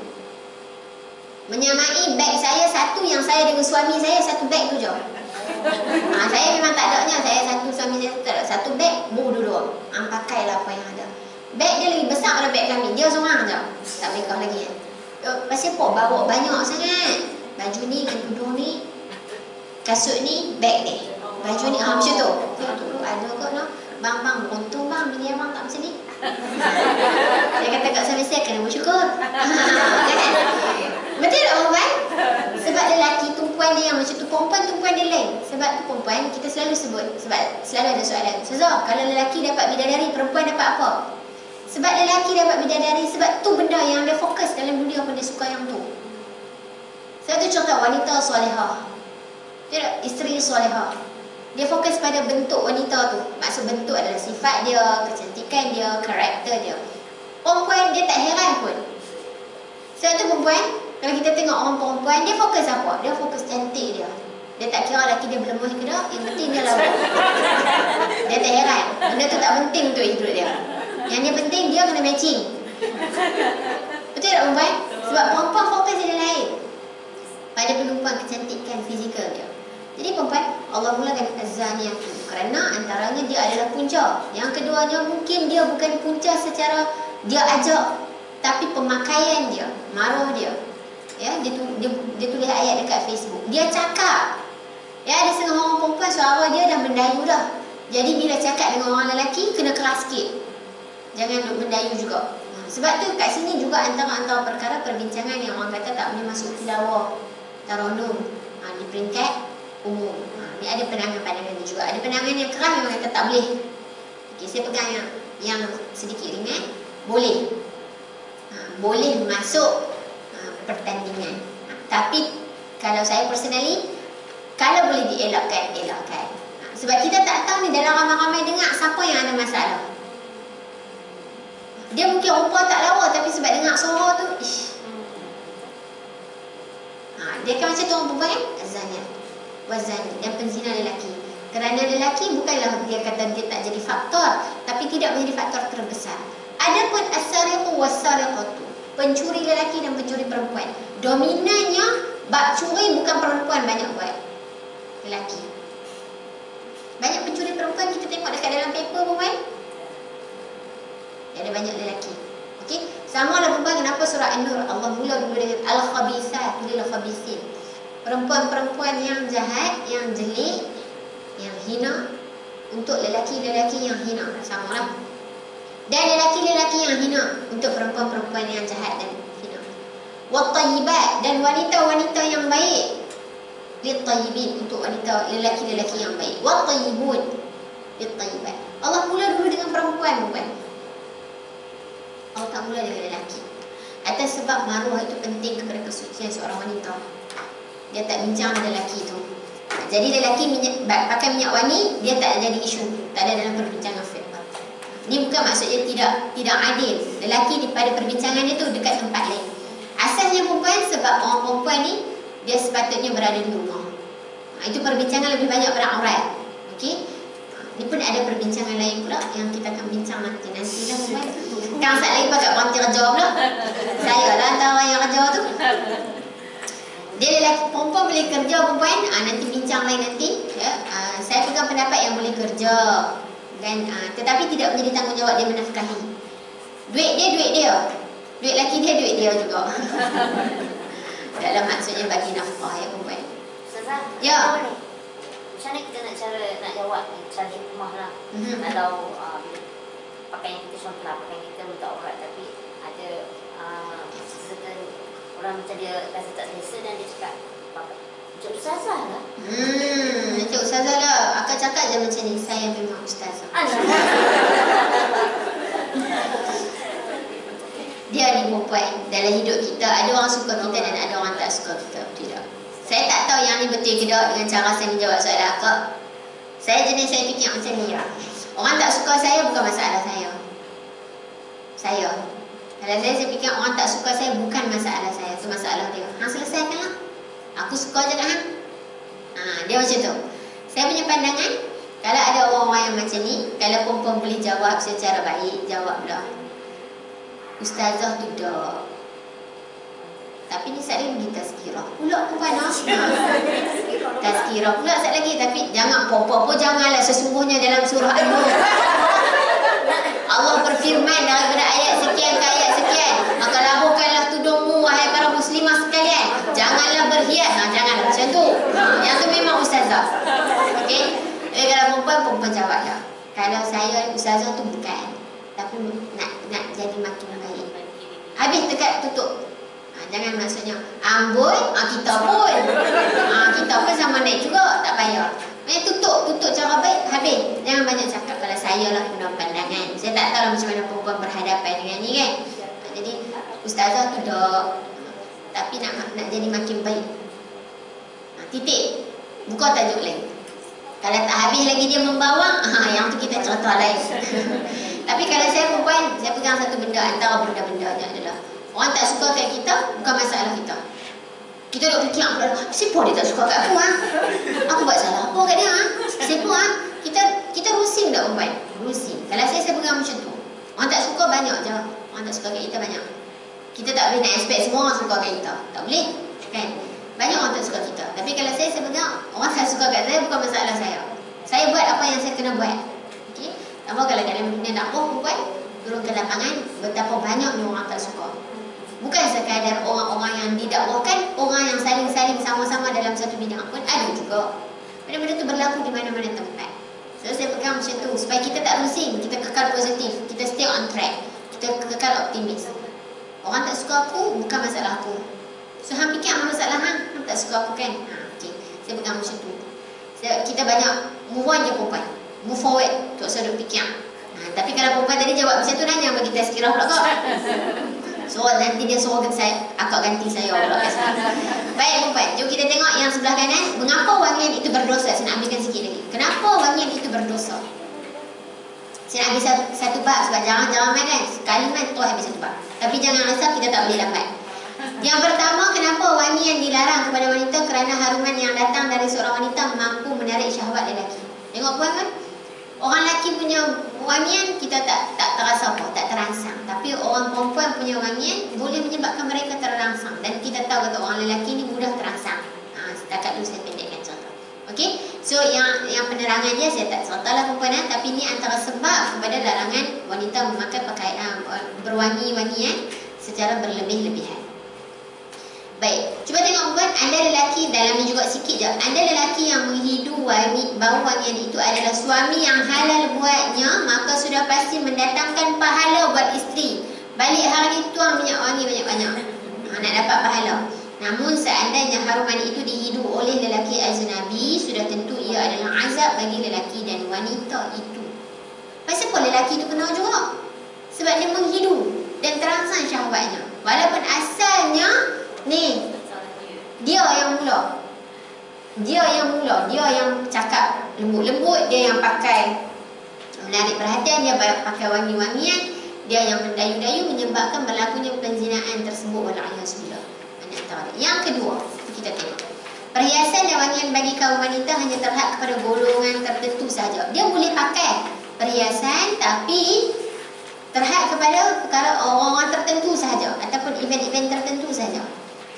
Speaker 1: Menyamai beg saya satu yang saya dengan suami saya satu beg tu je. Ha, saya memang tak adanya saya satu suami saya ada satu beg bu dua-dua. Ha, pakailah apa yang ada. Beg dia lagi besar daripada beg kami. Dia seorang je. Tak menikah lagi kan. Pasal apa bawa banyak sangat. Baju ni dengan tudung ni. Kasut ni beg ni. Baju ni ah macam tu. Tengok tu ada kot no. Bang bang beruntung bang abang tak macam ni. Saya kata kat suami saya kena bersyukur. kan? Betul tak perempuan? Sebab lelaki tumpuan dia yang macam tu Perempuan tumpuan dia lain Sebab tu perempuan kita selalu sebut Sebab selalu ada soalan Sezah, kalau lelaki dapat bidadari Perempuan dapat apa? Sebab lelaki dapat bidadari Sebab tu benda yang dia fokus dalam dunia pun dia suka yang tu Sebab tu contoh wanita solehah Tidak, isteri solehah Dia fokus pada bentuk wanita tu Maksud bentuk adalah sifat dia Kecantikan dia, karakter dia Perempuan dia tak heran pun sebab tu perempuan, kalau kita tengok orang perempuan, dia fokus apa? Dia fokus cantik dia. Dia tak kira lelaki dia berlemuh ke tak, yang penting dia lawa. Dia tak heran. Benda tu tak penting untuk hidup dia. Yang dia penting, dia kena matching. Betul tak perempuan? Sebab perempuan fokus dia lain. Pada penumpuan kecantikan fizikal dia. Jadi perempuan, Allah mulakan azaniyah tu. Kerana antaranya dia adalah punca. Yang keduanya mungkin dia bukan punca secara dia ajak tapi pemakaian dia, maruh dia. Ya, dia, tu, dia, dia tulis ayat dekat Facebook. Dia cakap. Ya, ada setengah orang perempuan suara dia dah mendayu dah. Jadi bila cakap dengan orang lelaki kena keras sikit. Jangan duk mendayu juga. Ha, sebab tu kat sini juga antara-antara perkara perbincangan yang orang kata tak boleh masuk tilawah, taronum ha, di peringkat umum. Ha, ada pandangan-pandangan ni juga. Ada pandangan yang keras memang kata tak boleh. Okey, saya pegang yang yang sedikit ringan. Boleh boleh masuk uh, pertandingan. Uh, tapi kalau saya personally, kalau boleh dielakkan, elakkan. Uh, sebab kita tak tahu ni dalam ramai-ramai dengar siapa yang ada masalah. Dia mungkin rupa tak lawa tapi sebab dengar suara tu, ish. Ha, dia kan macam tu orang perempuan kan? Azaniyah. Wazani. Dan penzina lelaki. Kerana lelaki bukanlah dia kata dia tak jadi faktor. Tapi tidak menjadi faktor terbesar. Adapun as-sariqu was-sariqatu, pencuri lelaki dan pencuri perempuan. Dominannya bab curi bukan perempuan banyak buat. Lelaki. Banyak pencuri perempuan kita tengok dekat dalam paper pun kan? Ada banyak lelaki. Okey, sama lah perempuan kenapa surah An-Nur Allah mula dulu dengan al-khabisat, lil khabisin. Perempuan-perempuan yang jahat, yang jelek, yang hina untuk lelaki-lelaki yang hina. Sama lah. Dan lelaki-lelaki yang hina untuk perempuan-perempuan yang jahat dan hina. Wat-tayyibat dan wanita-wanita yang baik. Lit-tayyibin untuk wanita lelaki-lelaki yang baik. Wat-tayyibun lit-tayyibat. Allah mula dulu dengan perempuan bukan? Allah tak mula dengan lelaki. Atas sebab maruah itu penting kepada kesucian seorang wanita. Dia tak bincang dengan lelaki itu. Jadi lelaki minyak, pakai minyak wangi, dia tak jadi isu. Tak ada dalam perbincangan fiqh. Ini bukan maksudnya tidak tidak adil. Lelaki pada perbincangan dia tu dekat tempat lain. Asalnya perempuan sebab orang perempuan ni dia sepatutnya berada di rumah. Ha, itu perbincangan lebih banyak pada aurat. Okey. Ini pun ada perbincangan lain pula yang kita akan bincang nanti nanti lah. Kang sat lagi pakai pantai kerja pula. Saya lah orang yang kerja tu. Dia lelaki perempuan boleh kerja perempuan. Ha, nanti bincang lain nanti. Ya. Ha, saya pegang pendapat yang boleh kerja kan uh, tetapi tidak menjadi tanggungjawab dia menafkahi duit dia duit dia duit laki dia duit dia juga dalam maksudnya bagi nafkah ya perempuan
Speaker 4: Ustazah,
Speaker 1: Ya.
Speaker 4: Macam mana kita nak cara nak jawab ni cara hikmah lah.
Speaker 1: Mhm.
Speaker 4: Kalau uh, pakaian kita contoh lah, pakaian kita untuk aurat tapi ada uh, certain orang macam dia rasa tak selesa dan dia cakap Macam Ustazah lah.
Speaker 1: hmm Encik Ustazah lah. Akak cakap je macam ni saya memang Ustazah.
Speaker 4: Alah.
Speaker 1: dia ni perempuan dalam hidup kita. Ada orang suka kita dan ada orang tak suka kita. Tidak. Saya tak tahu yang ni betul ke tak dengan cara saya menjawab soalan akak. Saya jenis saya fikir macam ni lah. Orang tak suka saya bukan masalah saya. Saya kalau saya fikir orang tak suka saya bukan masalah saya. Itu masalah dia. Hang selesaikan lah. Aku suka je kan? Ha, dia macam tu. Saya punya pandangan kalau ada orang-orang yang macam ni kalau perempuan boleh jawab secara baik jawablah Ustazah tu dah Tapi ni saya pergi tazkirah Pula perempuan ah. Tazkirah. Pula saya lagi. Tapi jangan popo-popo Janganlah sesungguhnya dalam surah An-Nur Allah berfirman daripada ayat sekian ke ayat sekian. Maka labuhkanlah tudungmu Wahai para muslimah sekalian. Janganlah berhias. Ha, Janganlah. Macam tu. Ha, Yang tu memang ustazah. Okey? Jadi kalau perempuan Perempuan jawab lah. Kalau saya ustazah tu bukan. Tapi nak nak jadi makin baik. Habis dekat tutup. Jangan maksudnya amboi, ha, kita pun. Ha, kita pun sama naik juga, tak payah. Maksudnya tutup, tutup cara baik, habis. Jangan banyak cakap kalau saya lah guna pandangan. Saya tak tahu lah macam mana perempuan berhadapan dengan ni kan. Ha, jadi ustazah tu dah tapi nak nak jadi makin baik. Ha, titik. Buka tajuk lain. Kalau tak habis lagi dia membawang, ha, yang tu kita cerita lain. Tapi kalau saya perempuan, saya pegang satu benda antara benda-benda adalah orang tak suka kat kita, bukan masalah kita. Kita duk fikir apa siapa dia tak suka kat aku ah? Aku buat salah apa kat dia ah? Siapa ah? Kita kita rusing tak perempuan? Rusing. Kalau saya saya pegang macam tu. Orang tak suka banyak je. Orang tak suka kat kita banyak. Kita tak boleh nak expect semua orang suka kat kita. Tak boleh. Kan? Banyak orang tak suka kita. Tapi kalau saya saya pegang orang tak suka kat saya bukan masalah saya. Saya buat apa yang saya kena buat. Okey? Apa kalau dalam dunia dakwah perempuan turun ke lapangan betapa banyaknya orang tak suka. Bukan sekadar orang-orang yang didakwakan, orang yang saling-saling sama-sama dalam satu bidang pun ada juga. Benda-benda tu berlaku di mana-mana tempat. So saya pegang macam tu supaya kita tak rusing, kita kekal positif, kita stay on track, kita kekal optimis. Orang tak suka aku bukan masalah aku. So hang fikir apa masalah hang? Hang tak suka aku kan? Ha, okey. Saya pegang macam tu. Saya, kita banyak move on je perempuan move forward untuk duk fikir. Ha, tapi kalau perempuan tadi jawab macam tu nanya bagi tazkirah pula kau. So nanti dia suruh saya akak ganti saya pula kat sana. Baik perempuan, jom kita tengok yang sebelah kanan. Mengapa wangian itu berdosa? Saya nak ambilkan sikit lagi. Kenapa wangian itu berdosa? Saya nak ambil satu, bab sebab jangan-jangan main kan. Sekali main tu habis satu bab. Tapi jangan rasa kita tak boleh dapat. Yang pertama, kenapa wangian dilarang kepada wanita kerana haruman yang datang dari seorang wanita mampu menarik syahwat lelaki. Tengok puan kan? Orang lelaki punya wangian kita tak tak terasa apa, tak terangsang. Tapi orang perempuan punya wangian boleh menyebabkan mereka terangsang dan kita tahu kata orang lelaki ni mudah terangsang. Ha, setakat dulu saya pendekkan contoh. Okey. So yang yang penerangan dia saya tak sertalah perempuan eh, tapi ni antara sebab kepada larangan wanita memakai pakaian uh, berwangi-wangian secara berlebih-lebihan. Baik, cuba tengok buat anda lelaki dalam ni juga sikit je. Anda lelaki yang menghidu wangi, bau wangian itu adalah suami yang halal buatnya, maka sudah pasti mendatangkan pahala buat isteri. Balik hari tuang minyak wangi banyak-banyak. Ha, nak dapat pahala. Namun seandainya haruman itu dihidu oleh lelaki ajnabi, sudah tentu ia adalah azab bagi lelaki dan wanita itu. Pasal apa lelaki itu kena juga? Sebab dia menghidu dan terangsang syahwatnya. Walaupun asalnya Ni, dia yang mula. Dia yang mula, dia yang cakap lembut-lembut, dia yang pakai menarik perhatian, dia pakai wangi-wangian, dia yang mendayu-dayu menyebabkan berlakunya penzinaan tersebut wala'ayazbillah. Yang kedua, kita tengok. Perhiasan dan wangian bagi kaum wanita hanya terhad kepada golongan tertentu saja. Dia boleh pakai perhiasan tapi terhad kepada perkara orang-orang tertentu sahaja ataupun event-event tertentu sahaja.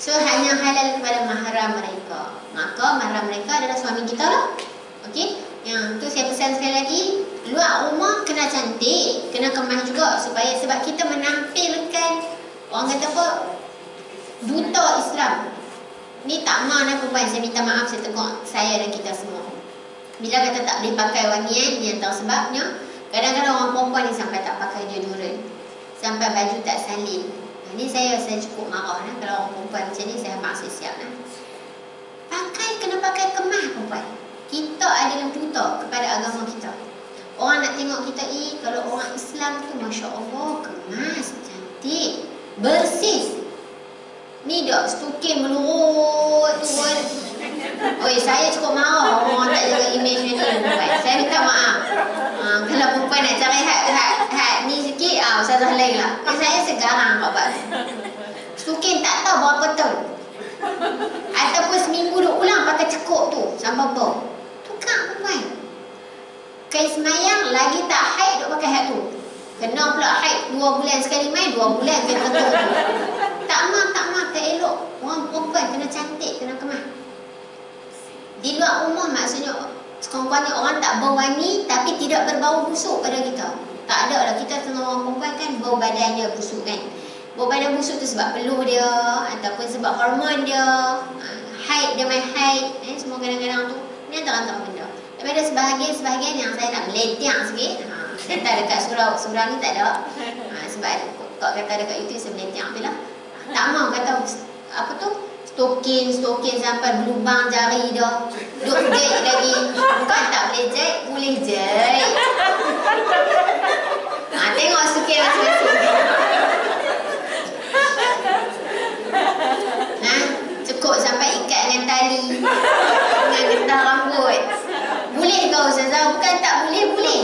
Speaker 1: So hanya halal kepada mahram mereka. Maka mahram mereka adalah suami kita lah. Okey? Yang tu saya pesan sekali lagi, luar rumah kena cantik, kena kemas juga supaya sebab kita menampilkan orang kata apa? Duta Islam. Ni tak mana perempuan, saya minta maaf saya tengok saya dan kita semua. Bila kata tak boleh pakai wangian, ni antara sebabnya kadang-kadang orang perempuan ni sampai tak pakai deodorant. Sampai baju tak salin. Ini saya saya cukup marah nah. Kalau orang perempuan macam ni saya masih siap nah. Pakai kena pakai kemah perempuan. Kita adalah buta kepada agama kita. Orang nak tengok kita i kalau orang Islam tu masya-Allah kemas, cantik, bersih. Ni dah stukin melurut tu. Oi, saya cukup marah orang tak jaga image ni. Saya minta maaf. Kalau perempuan nak cari hat, hat, hat ni sikit, ah, Ustazah lain lah. Eh, saya segarang apa Stukin tak tahu berapa tahun. Ataupun seminggu duk ulang pakai cekuk tu. Sampai bau. Tukar perempuan. Kain semayang lagi tak haid duk pakai hat tu. Kena pula haid dua bulan sekali main, dua bulan kena tu. Tak mah, tak mah, tak elok. Orang perempuan kena cantik, kena kemah. Di luar rumah maksudnya sekurang-kurangnya orang tak bau wangi tapi tidak berbau busuk pada kita. Tak ada lah kita tengok orang perempuan kan bau badan dia busuk kan. Bau badan busuk tu sebab peluh dia ataupun sebab hormon dia, ha, haid dia main haid, eh, semua kadang-kadang tu. Ni antara-antara benda. Tapi ada sebahagian-sebahagian yang saya nak meletiang sikit. Ha, tak dekat surau, surau ni tak ada. Ha, sebab kau kata dekat YouTube saya meletiang tu lah. Tak mau kata apa tu stokin stokin sampai berlubang jari dah duk jahit lagi. Bukan tak boleh jahit boleh jahit ha, tengok stokin masing-masing ha, cukup sampai ikat dengan tali. Dengan getah rambut. Boleh kau Ustazah. Bukan tak boleh boleh.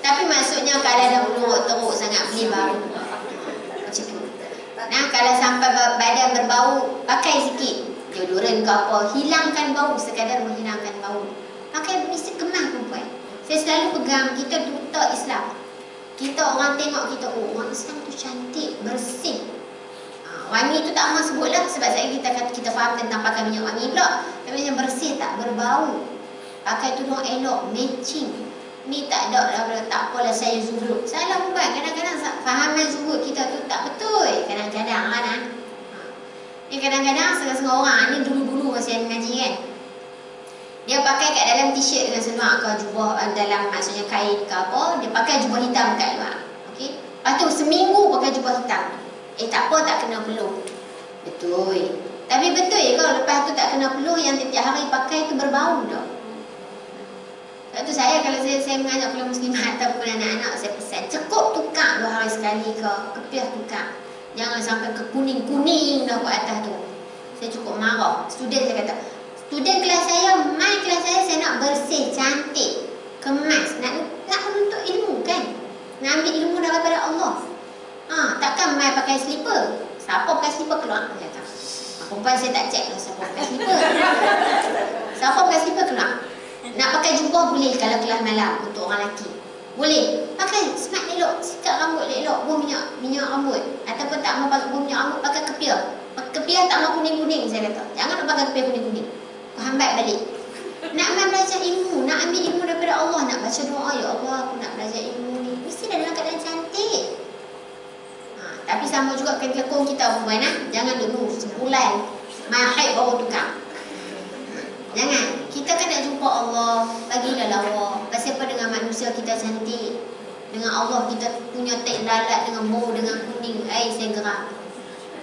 Speaker 1: Tapi maksudnya kalau dah menurut teruk sangat boleh baru. macam tu Nah, kalau sampai badan berbau, pakai sikit deodoran ke apa, hilangkan bau sekadar menghilangkan bau. Pakai mesti kemah perempuan. Saya selalu pegang kita duta Islam. Kita orang tengok kita, oh orang Islam tu cantik, bersih. Ha, wangi tu tak mahu sebutlah sebab saya kita kita faham tentang pakai minyak wangi pula. Tapi yang bersih tak berbau. Pakai tudung elok, matching. Ni tak ada lah, tak apalah saya zuhud. Salah perempuan, kadang-kadang fahaman zuhud kita tu tak betul. Kadang-kadang kan. Ha. Ni kadang-kadang setengah-setengah orang ni dulu-dulu masih yang mengaji kan. Dia pakai kat dalam t-shirt dengan seluar ke jubah eh, dalam maksudnya kain ke apa, dia pakai jubah hitam kat luar. Okey. Lepas tu seminggu pakai jubah hitam. Eh tak apa tak kena peluh. Betul. Tapi betul ya kalau lepas tu tak kena peluh yang tiap-tiap hari pakai tu berbau dah. Sebab tu saya kalau saya, saya mengajak kalau muslimah ataupun anak-anak saya pesan cukup tukar dua hari sekali ke kepiah tukar. Jangan sampai ke kuning-kuning dah buat atas tu. Saya cukup marah. Student saya kata, student kelas saya, mai kelas saya saya nak bersih, cantik, kemas, nak nak menuntut ilmu kan? Nak ambil ilmu daripada Allah. Ha, takkan mai pakai slipper. Siapa pakai slipper keluar? Saya kata. Perempuan saya tak cek lah siapa pakai slipper. siapa pakai slipper keluar? Nak pakai jubah boleh kalau kelas malam untuk orang lelaki. Boleh. Pakai smart elok, sikat rambut elok, buang minyak minyak rambut. Ataupun tak mau pakai buang minyak rambut, pakai kepiah. Pakai kepiah tak mau kuning-kuning saya kata. Jangan nak pakai kepiah kuning-kuning. Kau hambat balik. Nak main belajar ilmu, nak ambil ilmu daripada Allah, nak baca doa, ya Allah aku nak belajar ilmu ni. Mesti dah dalam keadaan cantik. Ha, tapi sama juga kekong kita perempuan ha? Jangan dulu sebulan mahai baru tukar. Jangan. Kita kan nak jumpa Allah, bagilah lawa. Pasal apa dengan manusia kita cantik? Dengan Allah kita punya tek lalat dengan bau dengan kuning. Ai saya geram.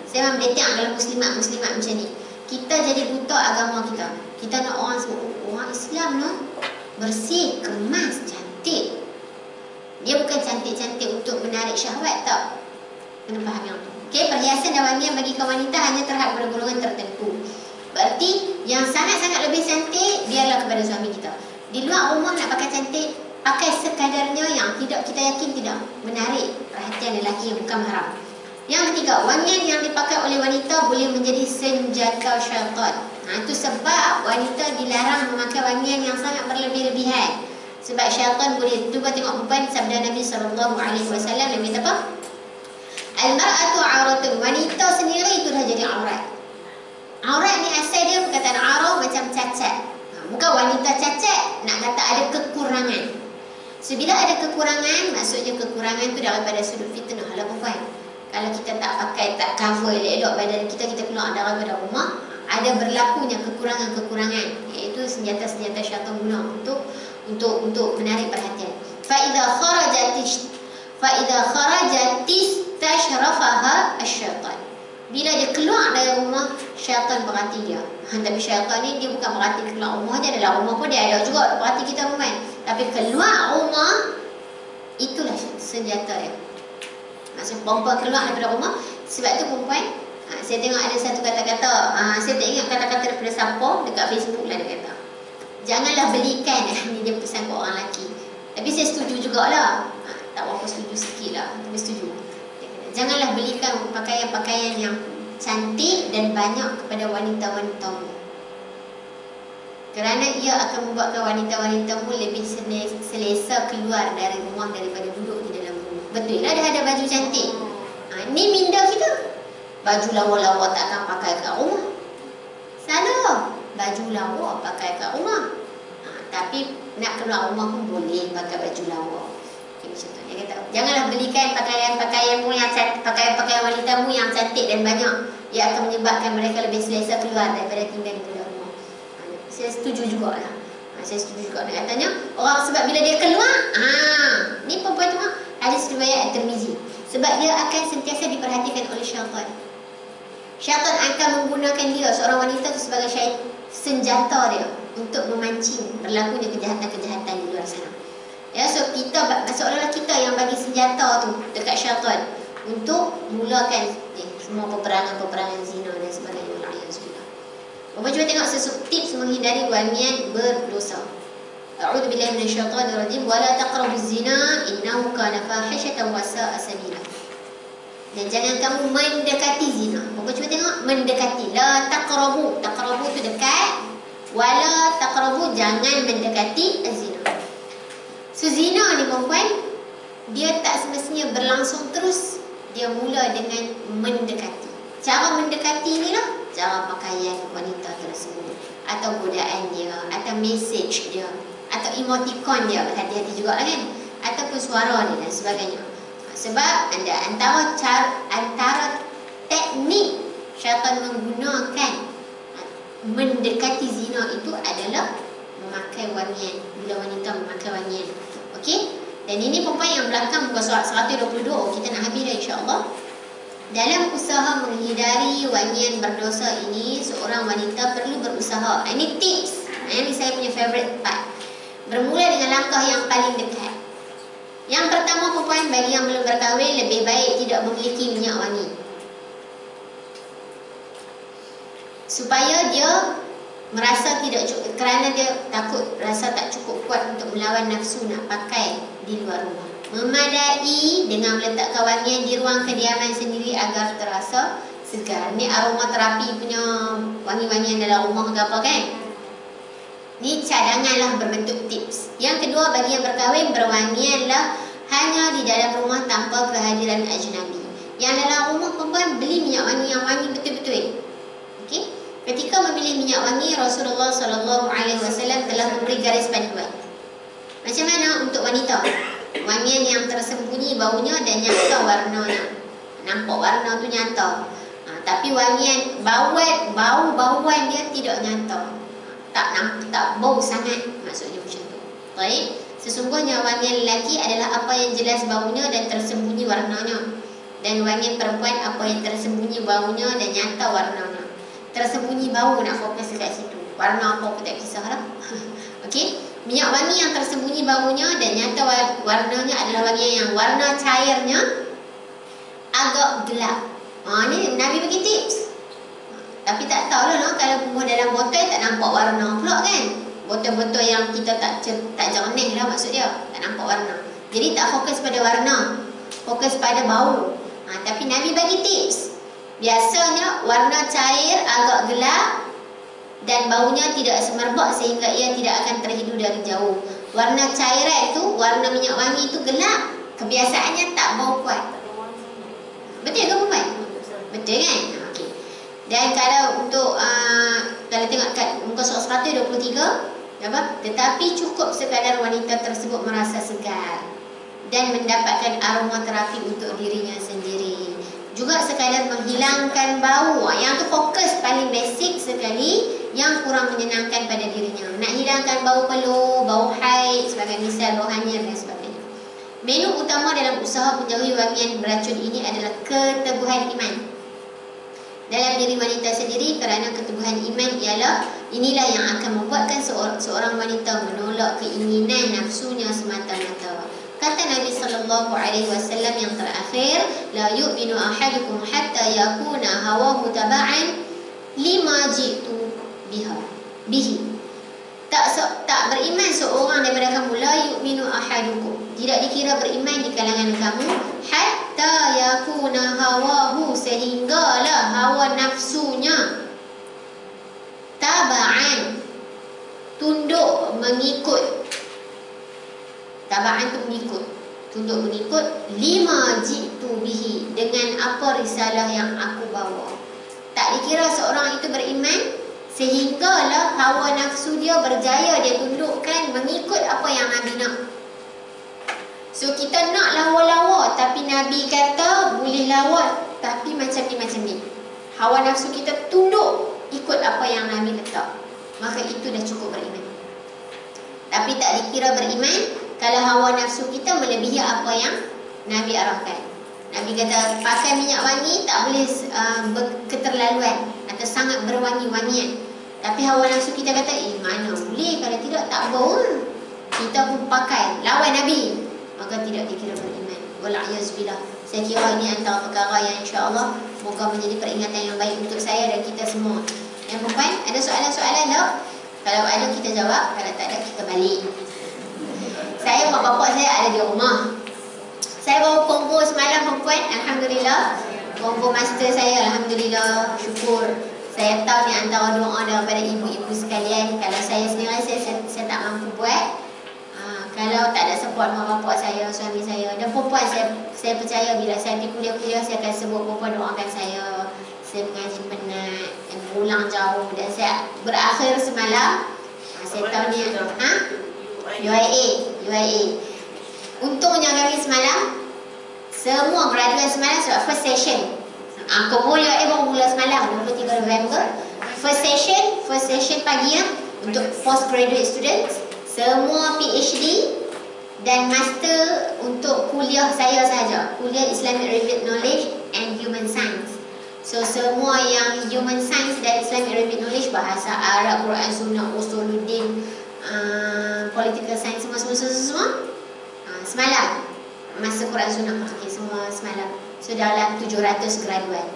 Speaker 1: Saya memang betiak kalau muslimat-muslimat macam ni. Kita jadi buta agama kita. Kita nak orang oh, orang Islam no bersih, kemas, cantik. Dia bukan cantik-cantik untuk menarik syahwat tak. Kena faham yang tu. Okey, perhiasan dan wangian bagi kaum wanita hanya terhad pada golongan tertentu. Berarti yang sangat-sangat lebih cantik biarlah kepada suami kita. Di luar rumah nak pakai cantik, pakai sekadarnya yang tidak kita yakin tidak menarik perhatian lelaki yang bukan mahram. Yang ketiga, wangian yang dipakai oleh wanita boleh menjadi senjata syaitan. Ha, itu sebab wanita dilarang memakai wangian yang sangat berlebih-lebihan. Sebab syaitan boleh cuba tengok beban sabda Nabi sallallahu alaihi wasallam Nabi kata apa? Al-mar'atu 'auratun. Wanita sendiri itu dah jadi aurat. Aurat ni asal dia perkataan aurah macam cacat. Ha, bukan wanita cacat, nak kata ada kekurangan. So bila ada kekurangan, maksudnya kekurangan tu daripada sudut fitnah lah perempuan. Kalau kita tak pakai, tak cover elok badan kita, kita keluar daripada rumah, ada berlakunya kekurangan-kekurangan iaitu senjata-senjata syaitan guna untuk untuk untuk menarik perhatian. Fa idza kharajatis fa idza kharajatis tashrafaha asy-syaitan. Bila dia keluar dari rumah, syaitan berhati dia. Ha, tapi syaitan ni dia bukan berhati keluar rumah je. Dalam rumah pun dia ada juga berhati kita perempuan. Tapi keluar rumah, itulah senjata dia. Maksudnya perempuan keluar daripada rumah. Sebab tu perempuan, ha, saya tengok ada satu kata-kata. Ha, saya tak ingat kata-kata daripada siapa. Dekat Facebook lah dia kata. Janganlah belikan. Ni dia pesan ke orang lelaki. Tapi saya setuju jugalah. Ha, tak berapa setuju sikit lah. Tapi setuju. Janganlah belikan pakaian-pakaian yang cantik dan banyak kepada wanita-wanita Kerana ia akan membuatkan wanita-wanita lebih selesa keluar dari rumah daripada duduk di dalam rumah. Betul lah dia ada baju cantik. Ha, ni minda kita. Baju lawa-lawa tak akan pakai kat rumah. Salah. Baju lawa pakai kat rumah. Ha, tapi nak keluar rumah pun boleh pakai baju lawa. Kata, janganlah belikan pakaian-pakaianmu yang cantik, pakaian-pakaian wanitamu yang cantik dan banyak. Ia akan menyebabkan mereka lebih selesa keluar daripada tinggal di dalam rumah. Ha, saya setuju juga lah. Ha, saya setuju juga dengan katanya. Orang sebab bila dia keluar, ha, ni perempuan tu hadis riwayat At-Tirmizi. Sebab dia akan sentiasa diperhatikan oleh syaitan. Syaitan akan menggunakan dia seorang wanita tu sebagai syait, senjata dia untuk memancing berlakunya kejahatan-kejahatan di luar sana. Ya, so kita seolah-olah kita yang bagi senjata tu dekat syaitan untuk mulakan eh, semua peperangan-peperangan zina dan sebagainya. Alhamdulillah. Bapak cuba tengok sesuatu tips menghindari wangian berdosa. A'udzu billahi minasyaitonir rajim wa la taqrabuz zina innahu kana fahishatan wa sa'a sabila. Dan jangan kamu mendekati zina. Bapak cuba tengok mendekati. La taqrabu. Taqrabu tu dekat. Wala taqrabu jangan mendekati zina. So zina ni perempuan Dia tak semestinya berlangsung terus. Dia mula dengan mendekati. Cara mendekati ni lah. Cara pakaian wanita tersebut. Atau godaan dia. Atau message dia. Atau emoticon dia. Berhati-hati juga lah kan. Ataupun suara dia dan sebagainya. Sebab anda antara cara, Antara teknik Syaitan menggunakan Mendekati zina itu adalah Memakai wangian. Bila wanita memakai wangian Okey. Dan ini perempuan yang belakang muka surat 122 kita nak habis dah insya-Allah. Dalam usaha menghindari wangian berdosa ini, seorang wanita perlu berusaha. Ini tips. Ini saya punya favorite part. Bermula dengan langkah yang paling dekat. Yang pertama perempuan bagi yang belum berkahwin lebih baik tidak memiliki minyak wangi. Supaya dia merasa tidak cukup kerana dia takut rasa tak cukup kuat untuk melawan nafsu nak pakai di luar rumah. Memadai dengan meletakkan wangian di ruang kediaman sendiri agar terasa segar. Ni aroma terapi punya wangi-wangian dalam rumah ke apa kan? Ni cadanganlah berbentuk tips. Yang kedua bagi yang berkahwin berwangianlah hanya di dalam rumah tanpa kehadiran ajnabi. Yang dalam rumah perempuan beli minyak wangi yang wangi betul-betul. Okey. Ketika memilih minyak wangi Rasulullah sallallahu alaihi wasallam telah memberi garis panduan. Macam mana untuk wanita? Wangian yang tersembunyi baunya dan nyata warnanya. Nampak warna tu nyata. Ha, tapi wangian bauan bau bauan dia tidak nyata. Tak nampak tak bau sangat maksudnya macam tu. Baik. Sesungguhnya wangian lelaki adalah apa yang jelas baunya dan tersembunyi warnanya. Dan wangian perempuan apa yang tersembunyi baunya dan nyata warnanya. Tersembunyi bau nak fokus dekat situ. Warna apa pun tak kisahlah. Okey. Minyak wangi yang tersembunyi baunya dan nyata warnanya adalah wangi yang warna cairnya agak gelap. Ha, ni Nabi bagi tips. Tapi tak tahu lah kalau buah dalam botol tak nampak warna pula kan. Botol-botol yang kita tak tak jernih lah maksud dia. Tak nampak warna. Jadi tak fokus pada warna. Fokus pada bau. Ha, tapi Nabi bagi tips. Biasanya warna cair agak gelap dan baunya tidak semerbak sehingga ia tidak akan terhidu dari jauh. Warna cairan itu, warna minyak wangi itu gelap. Kebiasaannya tak bau kuat. Betul ke perempuan? Betul kan? Okey. Dan kalau untuk uh, kalau tengok kat muka surat 123 apa? Tetapi cukup sekadar wanita tersebut merasa segar dan mendapatkan aroma terapi untuk dirinya sendiri. Juga sekadar menghilangkan bau. Yang tu fokus paling basic sekali yang kurang menyenangkan pada dirinya. Nak hilangkan bau peluh, bau haid sebagai misal bau hanyir dan sebagainya. Menu utama dalam usaha menjauhi wangian beracun ini adalah keteguhan iman. Dalam diri wanita sendiri kerana keteguhan iman ialah inilah yang akan membuatkan seorang wanita menolak keinginan nafsunya semata-mata. Kata Nabi sallallahu alaihi wasallam yang terakhir, la yu'minu ahadukum hatta yakuna hawahu taba'an lima jitu biha bihi. Tak se, tak beriman seorang daripada kamu la yu'minu ahadukum. Tidak dikira beriman di kalangan kamu hatta yakuna hawahu sehinggalah hawa nafsunya taba'an tunduk mengikut taba'an tu mengikut tunduk mengikut lima jitu bihi dengan apa risalah yang aku bawa tak dikira seorang itu beriman Sehinggalah hawa nafsu dia berjaya dia tundukkan mengikut apa yang Nabi nak. So kita nak lawa-lawa tapi Nabi kata boleh lawa tapi macam ni macam ni. Hawa nafsu kita tunduk ikut apa yang Nabi letak. Maka itu dah cukup beriman. Tapi tak dikira beriman kalau hawa nafsu kita melebihi apa yang Nabi arahkan. Nabi kata pakai minyak wangi tak boleh uh, keterlaluan atau sangat berwangi-wangian. Tapi hawa nafsu kita kata, eh mana boleh kalau tidak tak bau. Kita pun pakai lawan Nabi. Maka tidak dikira beriman. Wal'ayazbillah. Saya kira ini antara perkara yang insya-Allah moga menjadi peringatan yang baik untuk saya dan kita semua. Yang perempuan, ada soalan-soalan tak? Kalau ada kita jawab, kalau tak ada kita balik. Saya mak bapak saya ada di rumah. Saya bawa kompo semalam perempuan, alhamdulillah. Kompo master saya alhamdulillah, syukur. Saya tahu ni antara doa daripada ibu-ibu sekalian. Kalau saya sendiri saya, saya, saya tak mampu buat. Ha, kalau tak ada support mak bapak saya, suami saya dan perempuan saya, saya percaya bila saya di kuliah-kuliah saya akan sebut perempuan doakan saya. Saya mengaji penat dan pulang jauh. Dan saya berakhir semalam. Ha, saya tahu ni ha? UIA UIA untungnya kami semalam semua graduan semalam sebab first session Ah, Komulia eh baru mula semalam 23 November. First session, first session pagi ya untuk postgraduate students, semua PhD dan master untuk kuliah saya saja, kuliah Islamic Arabic Knowledge and Human Science. So semua yang human science dan Islamic Arabic Knowledge bahasa Arab, Quran, Sunnah, Usuluddin, uh, political science semua semua semua, semua. Uh, semalam masa Quran Sunnah okay, semua semalam. So dalam 700 graduan.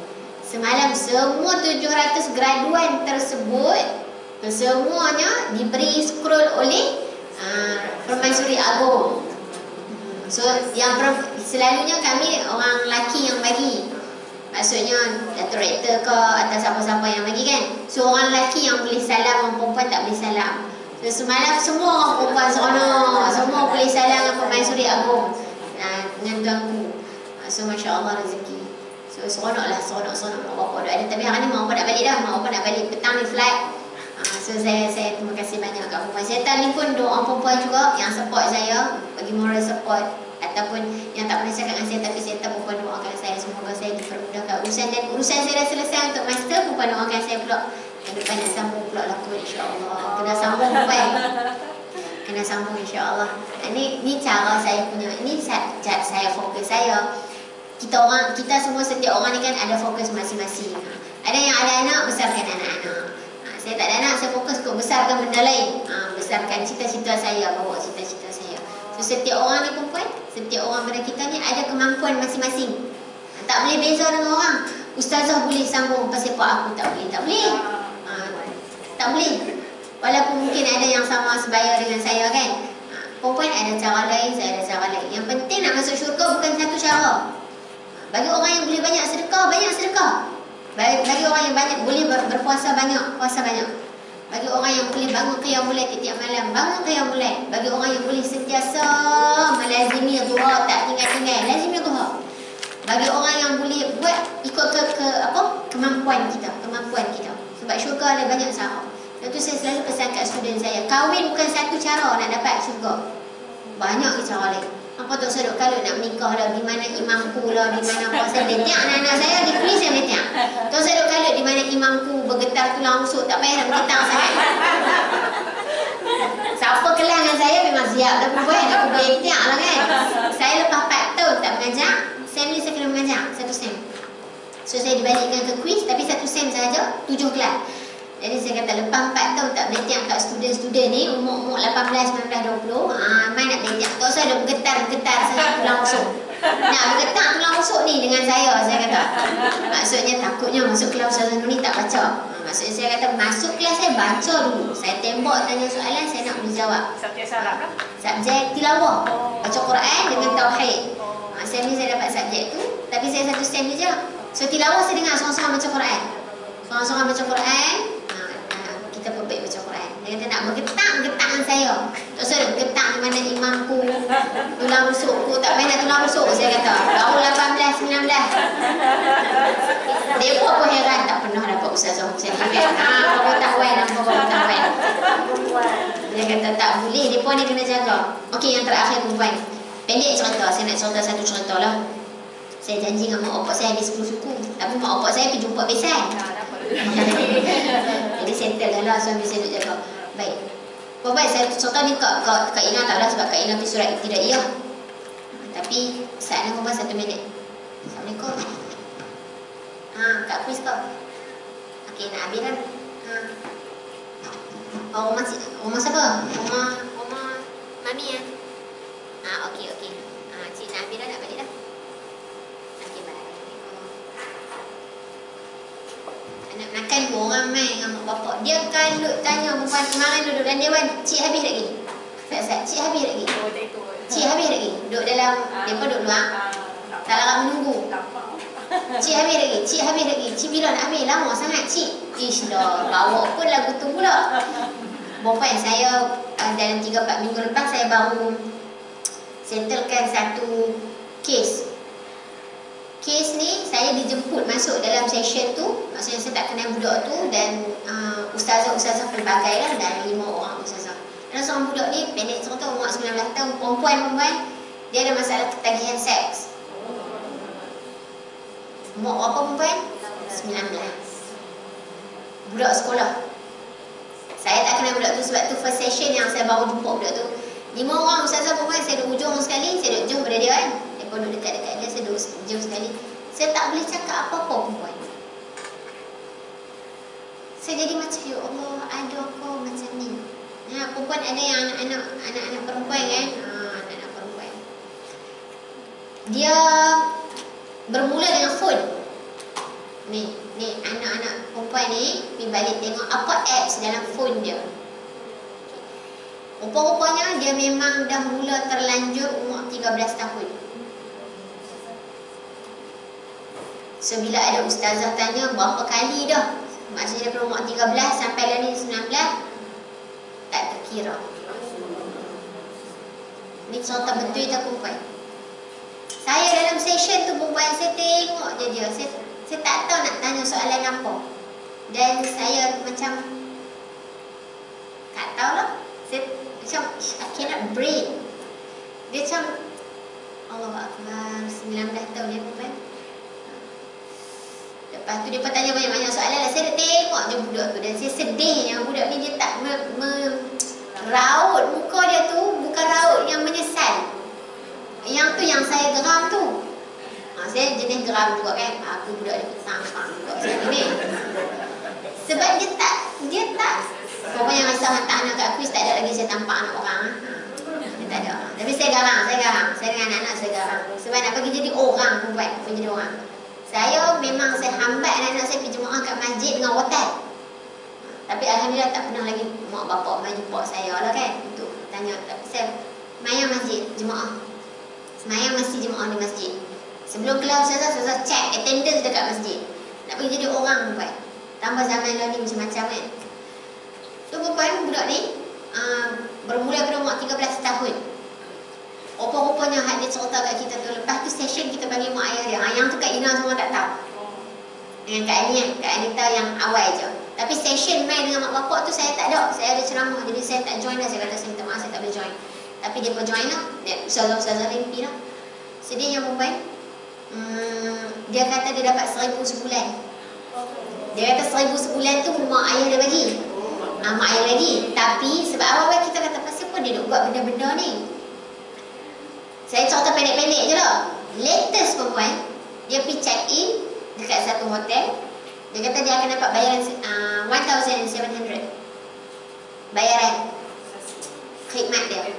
Speaker 1: Semalam semua 700 graduan tersebut Semuanya diberi scroll oleh uh, Permaisuri Agong So yang selalunya kami orang lelaki yang bagi. Maksudnya Dato' Rektor ke atau siapa-siapa yang bagi kan. So orang lelaki yang boleh salam Orang perempuan tak boleh salam Semalam semua perempuan seronok. Semua boleh salam dengan Pemaisuri Agung. Uh, dengan tuanku. Uh, so, Masya Allah rezeki. So, seronok lah. Seronok-seronok mak bapak ada. Tapi hari ni mak bapak nak balik dah. Mak bapak nak balik petang ni flight. Uh, so, saya saya terima kasih banyak kat perempuan. Saya telefon dua orang perempuan juga yang support saya. Bagi moral support. Ataupun yang tak pernah cakap dengan saya tapi saya tak perempuan doakan saya. Semoga saya dipermudahkan urusan dan urusan saya dah selesai untuk master. Perempuan doakan saya pula. Depan nak sambung pula laku insyaAllah. Kena sambung perempuan. Kena sambung insyaAllah. Ini ni cara saya punya. Ini saya, saya fokus saya. Kita orang kita semua setiap orang ni kan ada fokus masing-masing. Ada yang ada anak besarkan anak-anak. Ha, saya tak ada anak, saya fokus ke besarkan benda lain. Ha, besarkan cita-cita saya, bawa cita-cita saya. So setiap orang ni perempuan, setiap orang pada kita ni ada kemampuan masing-masing. Tak boleh beza dengan orang. Ustazah boleh sambung pasal apa aku tak boleh. Tak boleh. Tak boleh. Walaupun mungkin ada yang sama sebaya dengan saya kan. Ha, perempuan ada cara lain, saya ada cara lain. Yang penting nak masuk syurga bukan satu cara. Ha, bagi orang yang boleh banyak sedekah, banyak sedekah. Bagi, bagi orang yang banyak boleh ber, berpuasa banyak, puasa banyak. Bagi orang yang boleh bangun qiyam mulai tiap malam, bangun qiyam mulai. Bagi orang yang boleh sentiasa melazimi duha tak tinggal-tinggal, lazimi duha. Bagi orang yang boleh buat ikut ke, ke apa? kemampuan kita, kemampuan kita. Sebab syurga ada banyak cara. Itu saya selalu pesan kat student saya, kahwin bukan satu cara nak dapat syurga. Banyak ke cara lain. Apa tu saya kalau nak menikah lah, di mana imamku lah, di mana apa saya letiak anak-anak saya, di kulis saya letiak. Tu saya kalau di mana imamku bergetar tulang rusuk, tak payah nak bergetar sangat. Siapa kelas dengan saya memang siap dah perempuan, aku boleh letiak lah kan. Saya lepas 4 tahun tak mengajar, sem ni saya kena mengajar, satu sem. So saya dibalikkan ke kuis, tapi satu sem saja, tujuh kelas. Jadi saya kata lepas 4 tahun tak beletiak kat student-student ni umur-umur 18, 19, 20 ah main nak beletiak. Tak usah dah bergetar-getar saya tulang rusuk. Nak bergetar tulang rusuk ni dengan saya saya kata. Maksudnya takutnya masuk kelas Ustazah Nur ni tak baca. Ha, maksudnya saya kata masuk kelas saya baca dulu. Saya tembok tanya soalan saya nak boleh jawab.
Speaker 2: Subjek salah kan?
Speaker 1: Subjek tilawah. Baca Quran dengan tauhid. Ha, sem ni saya dapat subjek tu tapi saya satu sem je. So tilawah saya dengar seorang-seorang baca Quran. Seorang-seorang baca Quran, kita perbaik baca Quran. Dia kata nak bergetak-getak dengan saya. Tak usah bergetak di mana imamku, tulang rusukku, tak payah nak tulang rusuk saya kata. Baru 18, 19. Dia pun apa heran, tak pernah dapat ustazah macam ni. Baru tahwan, apa baru tahwan. Dia kata tak boleh, dia pun ni kena jaga. Okey, yang terakhir perempuan. Pendek cerita, saya nak cerita satu cerita lah. Saya janji dengan mak opak saya habis 10 suku. Tapi mak opak saya pergi jumpa besan. Jadi settle dah lah suami saya nak jaga. Baik. Bapak saya contoh ni Kak, Kak, Kak Ina tak lah sebab Kak Ina pergi surat ibtidaiyah. Tapi saat ni perempuan satu minit. Assalamualaikum. Ha, Kak Chris kau. Okey, nak habis kan? Ha. Oh, rumah, rumah siapa? Rumah, rumah Mami ya? Ha, okey, okey. Ha, cik nak habis dah, nak balik dah. Okey, bye. Anak makan pun orang main dengan mak bapak. Dia kalau tanya perempuan kemarin duduk dalam dewan, cik habis lagi. Ustaz, cik habis lagi.
Speaker 2: Oh.
Speaker 1: Cik habis lagi. Duduk dalam, dia pun duduk luar. Tak larang menunggu. Cik habis lagi, cik habis lagi. Cik bila nak habis? Lama sangat cik. Ish dah, bawa pun lagu tu pula. Bapak saya dalam 3-4 minggu lepas saya baru settlekan satu kes. Kes ni saya dijemput masuk dalam session tu. Maksudnya saya tak kenal budak tu dan uh, ustazah-ustazah pelbagai lah dari lima orang ustazah. Dan seorang budak ni pendek cerita umur 19 tahun, perempuan-perempuan dia ada masalah ketagihan seks. Umur berapa perempuan? 19. Budak sekolah. Saya tak kenal budak tu sebab tu first session yang saya baru jumpa budak tu. Lima orang ustazah perempuan saya duduk ujung sekali, saya duduk jauh pada dia kan. Duduk dekat-dekat dia, saya duduk jauh sekali. Saya tak boleh cakap apa-apa perempuan. Saya jadi macam, ya Allah, ada kau macam ni. Ya, perempuan ada yang anak-anak anak-anak perempuan kan. Ha, anak-anak perempuan. Dia bermula dengan phone. Ni, ni anak-anak perempuan ni pergi balik tengok apa apps dalam phone dia. Rupa-rupanya dia memang dah mula terlanjur umur 13 tahun. So bila ada ustazah tanya berapa kali dah Maksudnya daripada umur 13 sampai lah ni 19 Tak terkira kira. Ni contoh betul tak perempuan. Saya dalam session tu perempuan saya tengok je dia. Saya, saya tak tahu nak tanya soalan apa. Dan saya macam tak tahulah. Saya macam I cannot breathe. Dia macam Allah Akbar 19 tahun dia perempuan. Lepas tu dia pun tanya banyak-banyak soalan lah. Saya tengok je budak tu dan saya sedihnya budak ni dia tak me, me, raut muka dia tu bukan raut yang menyesal. Yang tu yang saya geram tu. Ha, saya jenis geram juga kan. Aku budak dia sampah budak saya ni. Sebab dia tak dia tak Pokoknya masa hantar anak kat kuis tak ada lagi saya tampak anak orang. Ha. Dia tak ada. Tapi saya garang, saya garang. Saya dengan anak-anak saya garang. Sebab nak bagi jadi orang perempuan, pergi jadi orang. Saya memang saya hambat anak-anak saya pergi jemaah kat masjid dengan hotel. Tapi Alhamdulillah tak pernah lagi mak bapak mai jumpa saya lah kan untuk tanya. Tapi saya maya masjid jemaah. Semayang mesti jemaah di masjid. Sebelum kelas saya saya check attendance dekat masjid. Nak pergi jadi orang perempuan. Tambah zaman lah ni macam-macam kan. So perempuan budak ni uh, bermula pada umur 13 tahun. Rupa-rupanya hak dia cerita kat kita tu. Lepas tu session kita panggil mak ayah dia. Ha, Yang tu Kak Ina semua tak tahu. Dengan Kak Ani kan. Kak Anita yang awal je. Tapi session main dengan mak bapak tu saya tak ada. Saya ada ceramah. Jadi saya tak join lah. Saya kata saya minta maaf saya tak boleh join. Tapi dia pun join lah. Ustazah-ustazah rimpi lah. Sedihnya perempuan. Hmm, Dia kata dia dapat seribu sebulan. Dia kata seribu sebulan tu mak ayah dia bagi. Ha, Mak ayah lagi. Tapi sebab awal-awal kita kata Pasal pun dia duk buat benda-benda ni saya cerita pendek-pendek je lah. Latest perempuan, dia pergi check in dekat satu hotel. Dia kata dia akan dapat bayaran uh, 1,700. Bayaran khidmat dia.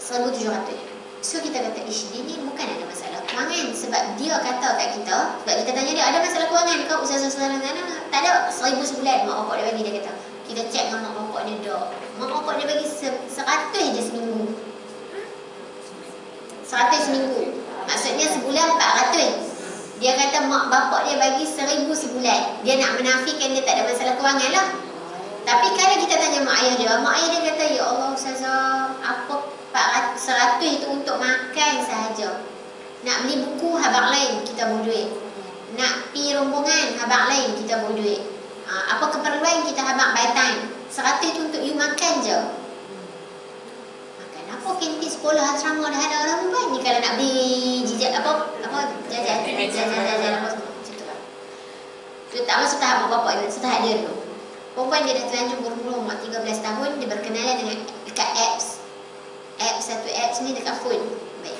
Speaker 1: 1,700. So kita kata, ish dia ni bukan ada masalah kewangan. Sebab dia kata kat kita, sebab kita tanya dia, ada masalah kewangan kau usaha-usaha sana? Tak ada, 1,000 sebulan mak bapak dia bagi dia kata. Kita check dengan mak bapak dia dah. Mak bapak dia bagi 100 je seminggu. 100 seminggu. Maksudnya sebulan 400. Dia kata mak bapak dia bagi 1000 sebulan. Dia nak menafikan dia tak ada masalah kewangan lah. Tapi kalau kita tanya mak ayah dia, mak ayah dia kata, Ya Allah Ustazah, apa 400 itu untuk makan sahaja. Nak beli buku, habang lain, kita bawa duit. Nak pi rombongan, habang lain, kita bawa duit. Ha, apa keperluan kita habang by time. 100 itu untuk you makan je apa kantin sekolah asrama dah ada orang perempuan ni kalau nak beli jijak apa apa jajan jajan jajan apa situ lah. Tu tak masuk tahap mak bapak dia, tahap dia dulu. Perempuan dia dah terlanjur berumur umur 13 tahun, dia berkenalan dengan dekat apps. Apps satu apps ni dekat phone. Baik.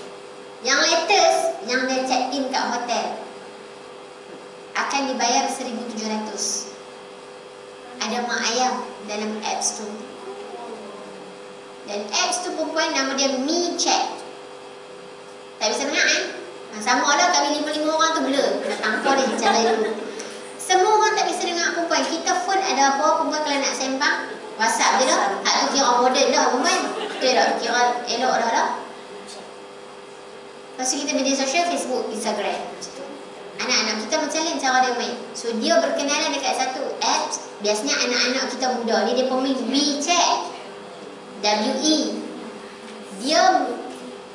Speaker 1: Yang latest, yang dia check in kat hotel akan dibayar 1700. Ada mak ayam dalam apps tu dan apps tu perempuan nama dia Mi Chat. Tak bisa dengar kan? Ha, sama lah kami lima-lima orang tu blur. Nak tampar ni cara itu. Semua orang tak bisa dengar perempuan. Kita pun ada apa perempuan kalau nak sembang. WhatsApp je lah. Tak tu kira modern dah perempuan. Kita dah kira elok dah lah. Lepas tu kita media sosial, Facebook, Instagram. Anak-anak kita macam lain cara dia main. So dia berkenalan dekat satu apps. Biasanya anak-anak kita muda ni dia pemain WeChat. WE dia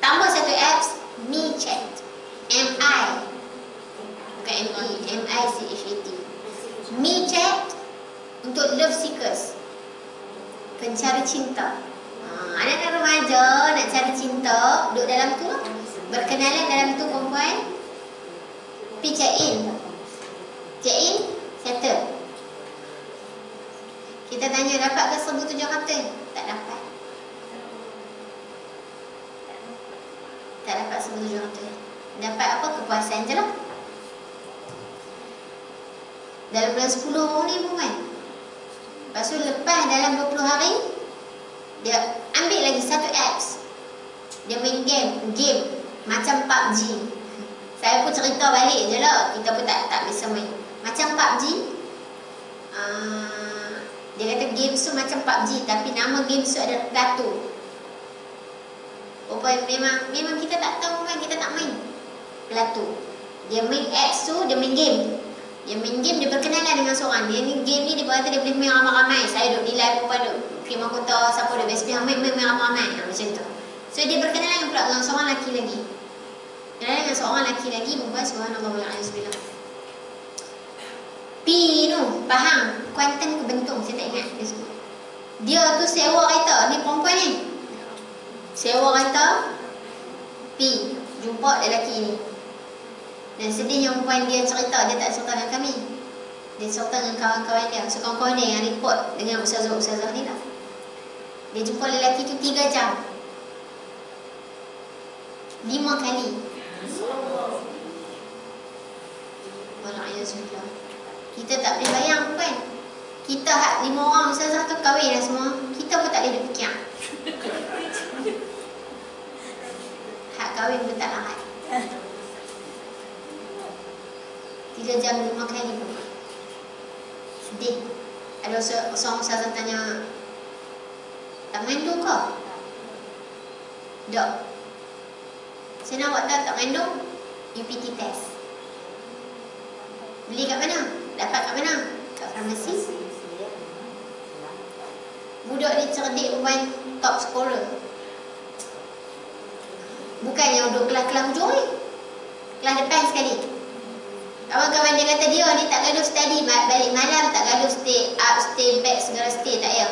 Speaker 1: tambah satu apps Mi Chat M-I bukan M-E M-I-C-H-A-T Mi Chat untuk love seekers. Pencari cinta. Ha, anak-anak remaja nak cari cinta duduk dalam tu berkenalan dalam tu perempuan. Pergi check in. Check in settle. Kita tanya dapat ke 1700 tak dapat tak dapat sebulan tu. Dapat apa? Kepuasan je lah. Dalam bulan 10 ni pun kan. Lepas tu lepas dalam 20 hari dia ambil lagi satu apps. Dia main game game macam PUBG saya pun cerita balik je lah. Kita pun tak tak bisa main. Macam PUBG uh, ah, dia kata game tu macam PUBG tapi nama game tu ada Gato Perempuan memang memang kita tak tahu kan kita tak main Pelatu Dia main apps tu, dia main game Dia main game, dia berkenalan dengan seorang Dia ni game ni, dia berkata dia boleh main ramai-ramai Saya duduk nilai perempuan duduk Fikri Mahkota, siapa dia best pihak, main-main ramai-ramai ha, macam tu. So dia berkenalan pula dengan seorang lelaki lagi. Kenalan dengan seorang lelaki lagi, membuat subhanallah wa alhamdulillah. P tu, faham? Kuantum kebentung, saya tak ingat dia sebut. Dia tu sewa kereta, ni perempuan ni. Sewa kereta, P, jumpa lelaki ni. Dan sedihnya perempuan dia cerita, dia tak cerita dengan kami. Dia cerita dengan kawan-kawan dia. So kawan-kawan dia yang report dengan ustazah-ustazah ni lah. Dia jumpa lelaki tu tiga jam. Lima kali. Wala'iyazullah. Kita tak boleh bayang kan? Kita hak lima orang ustazah tu kahwin dah semua. Kita pun tak boleh fikir. Hak kahwin pun tak lahat. Tiga jam lima kali pun. Sedih. Ada se- seorang ustazah tanya, tak mengandung ke? Tak. Saya nak buat tak, tak mengandung? UPT test. Beli kat mana? Dapat kat mana? Kat farmasi. Budak ni cerdik perempuan top Bukannya duduk kelas-kelas hujung ni. Kelas depan sekali. Kawan-kawan dia kata dia ni tak gaduh study balik malam, tak gaduh stay up, stay back, segala stay, tak ya.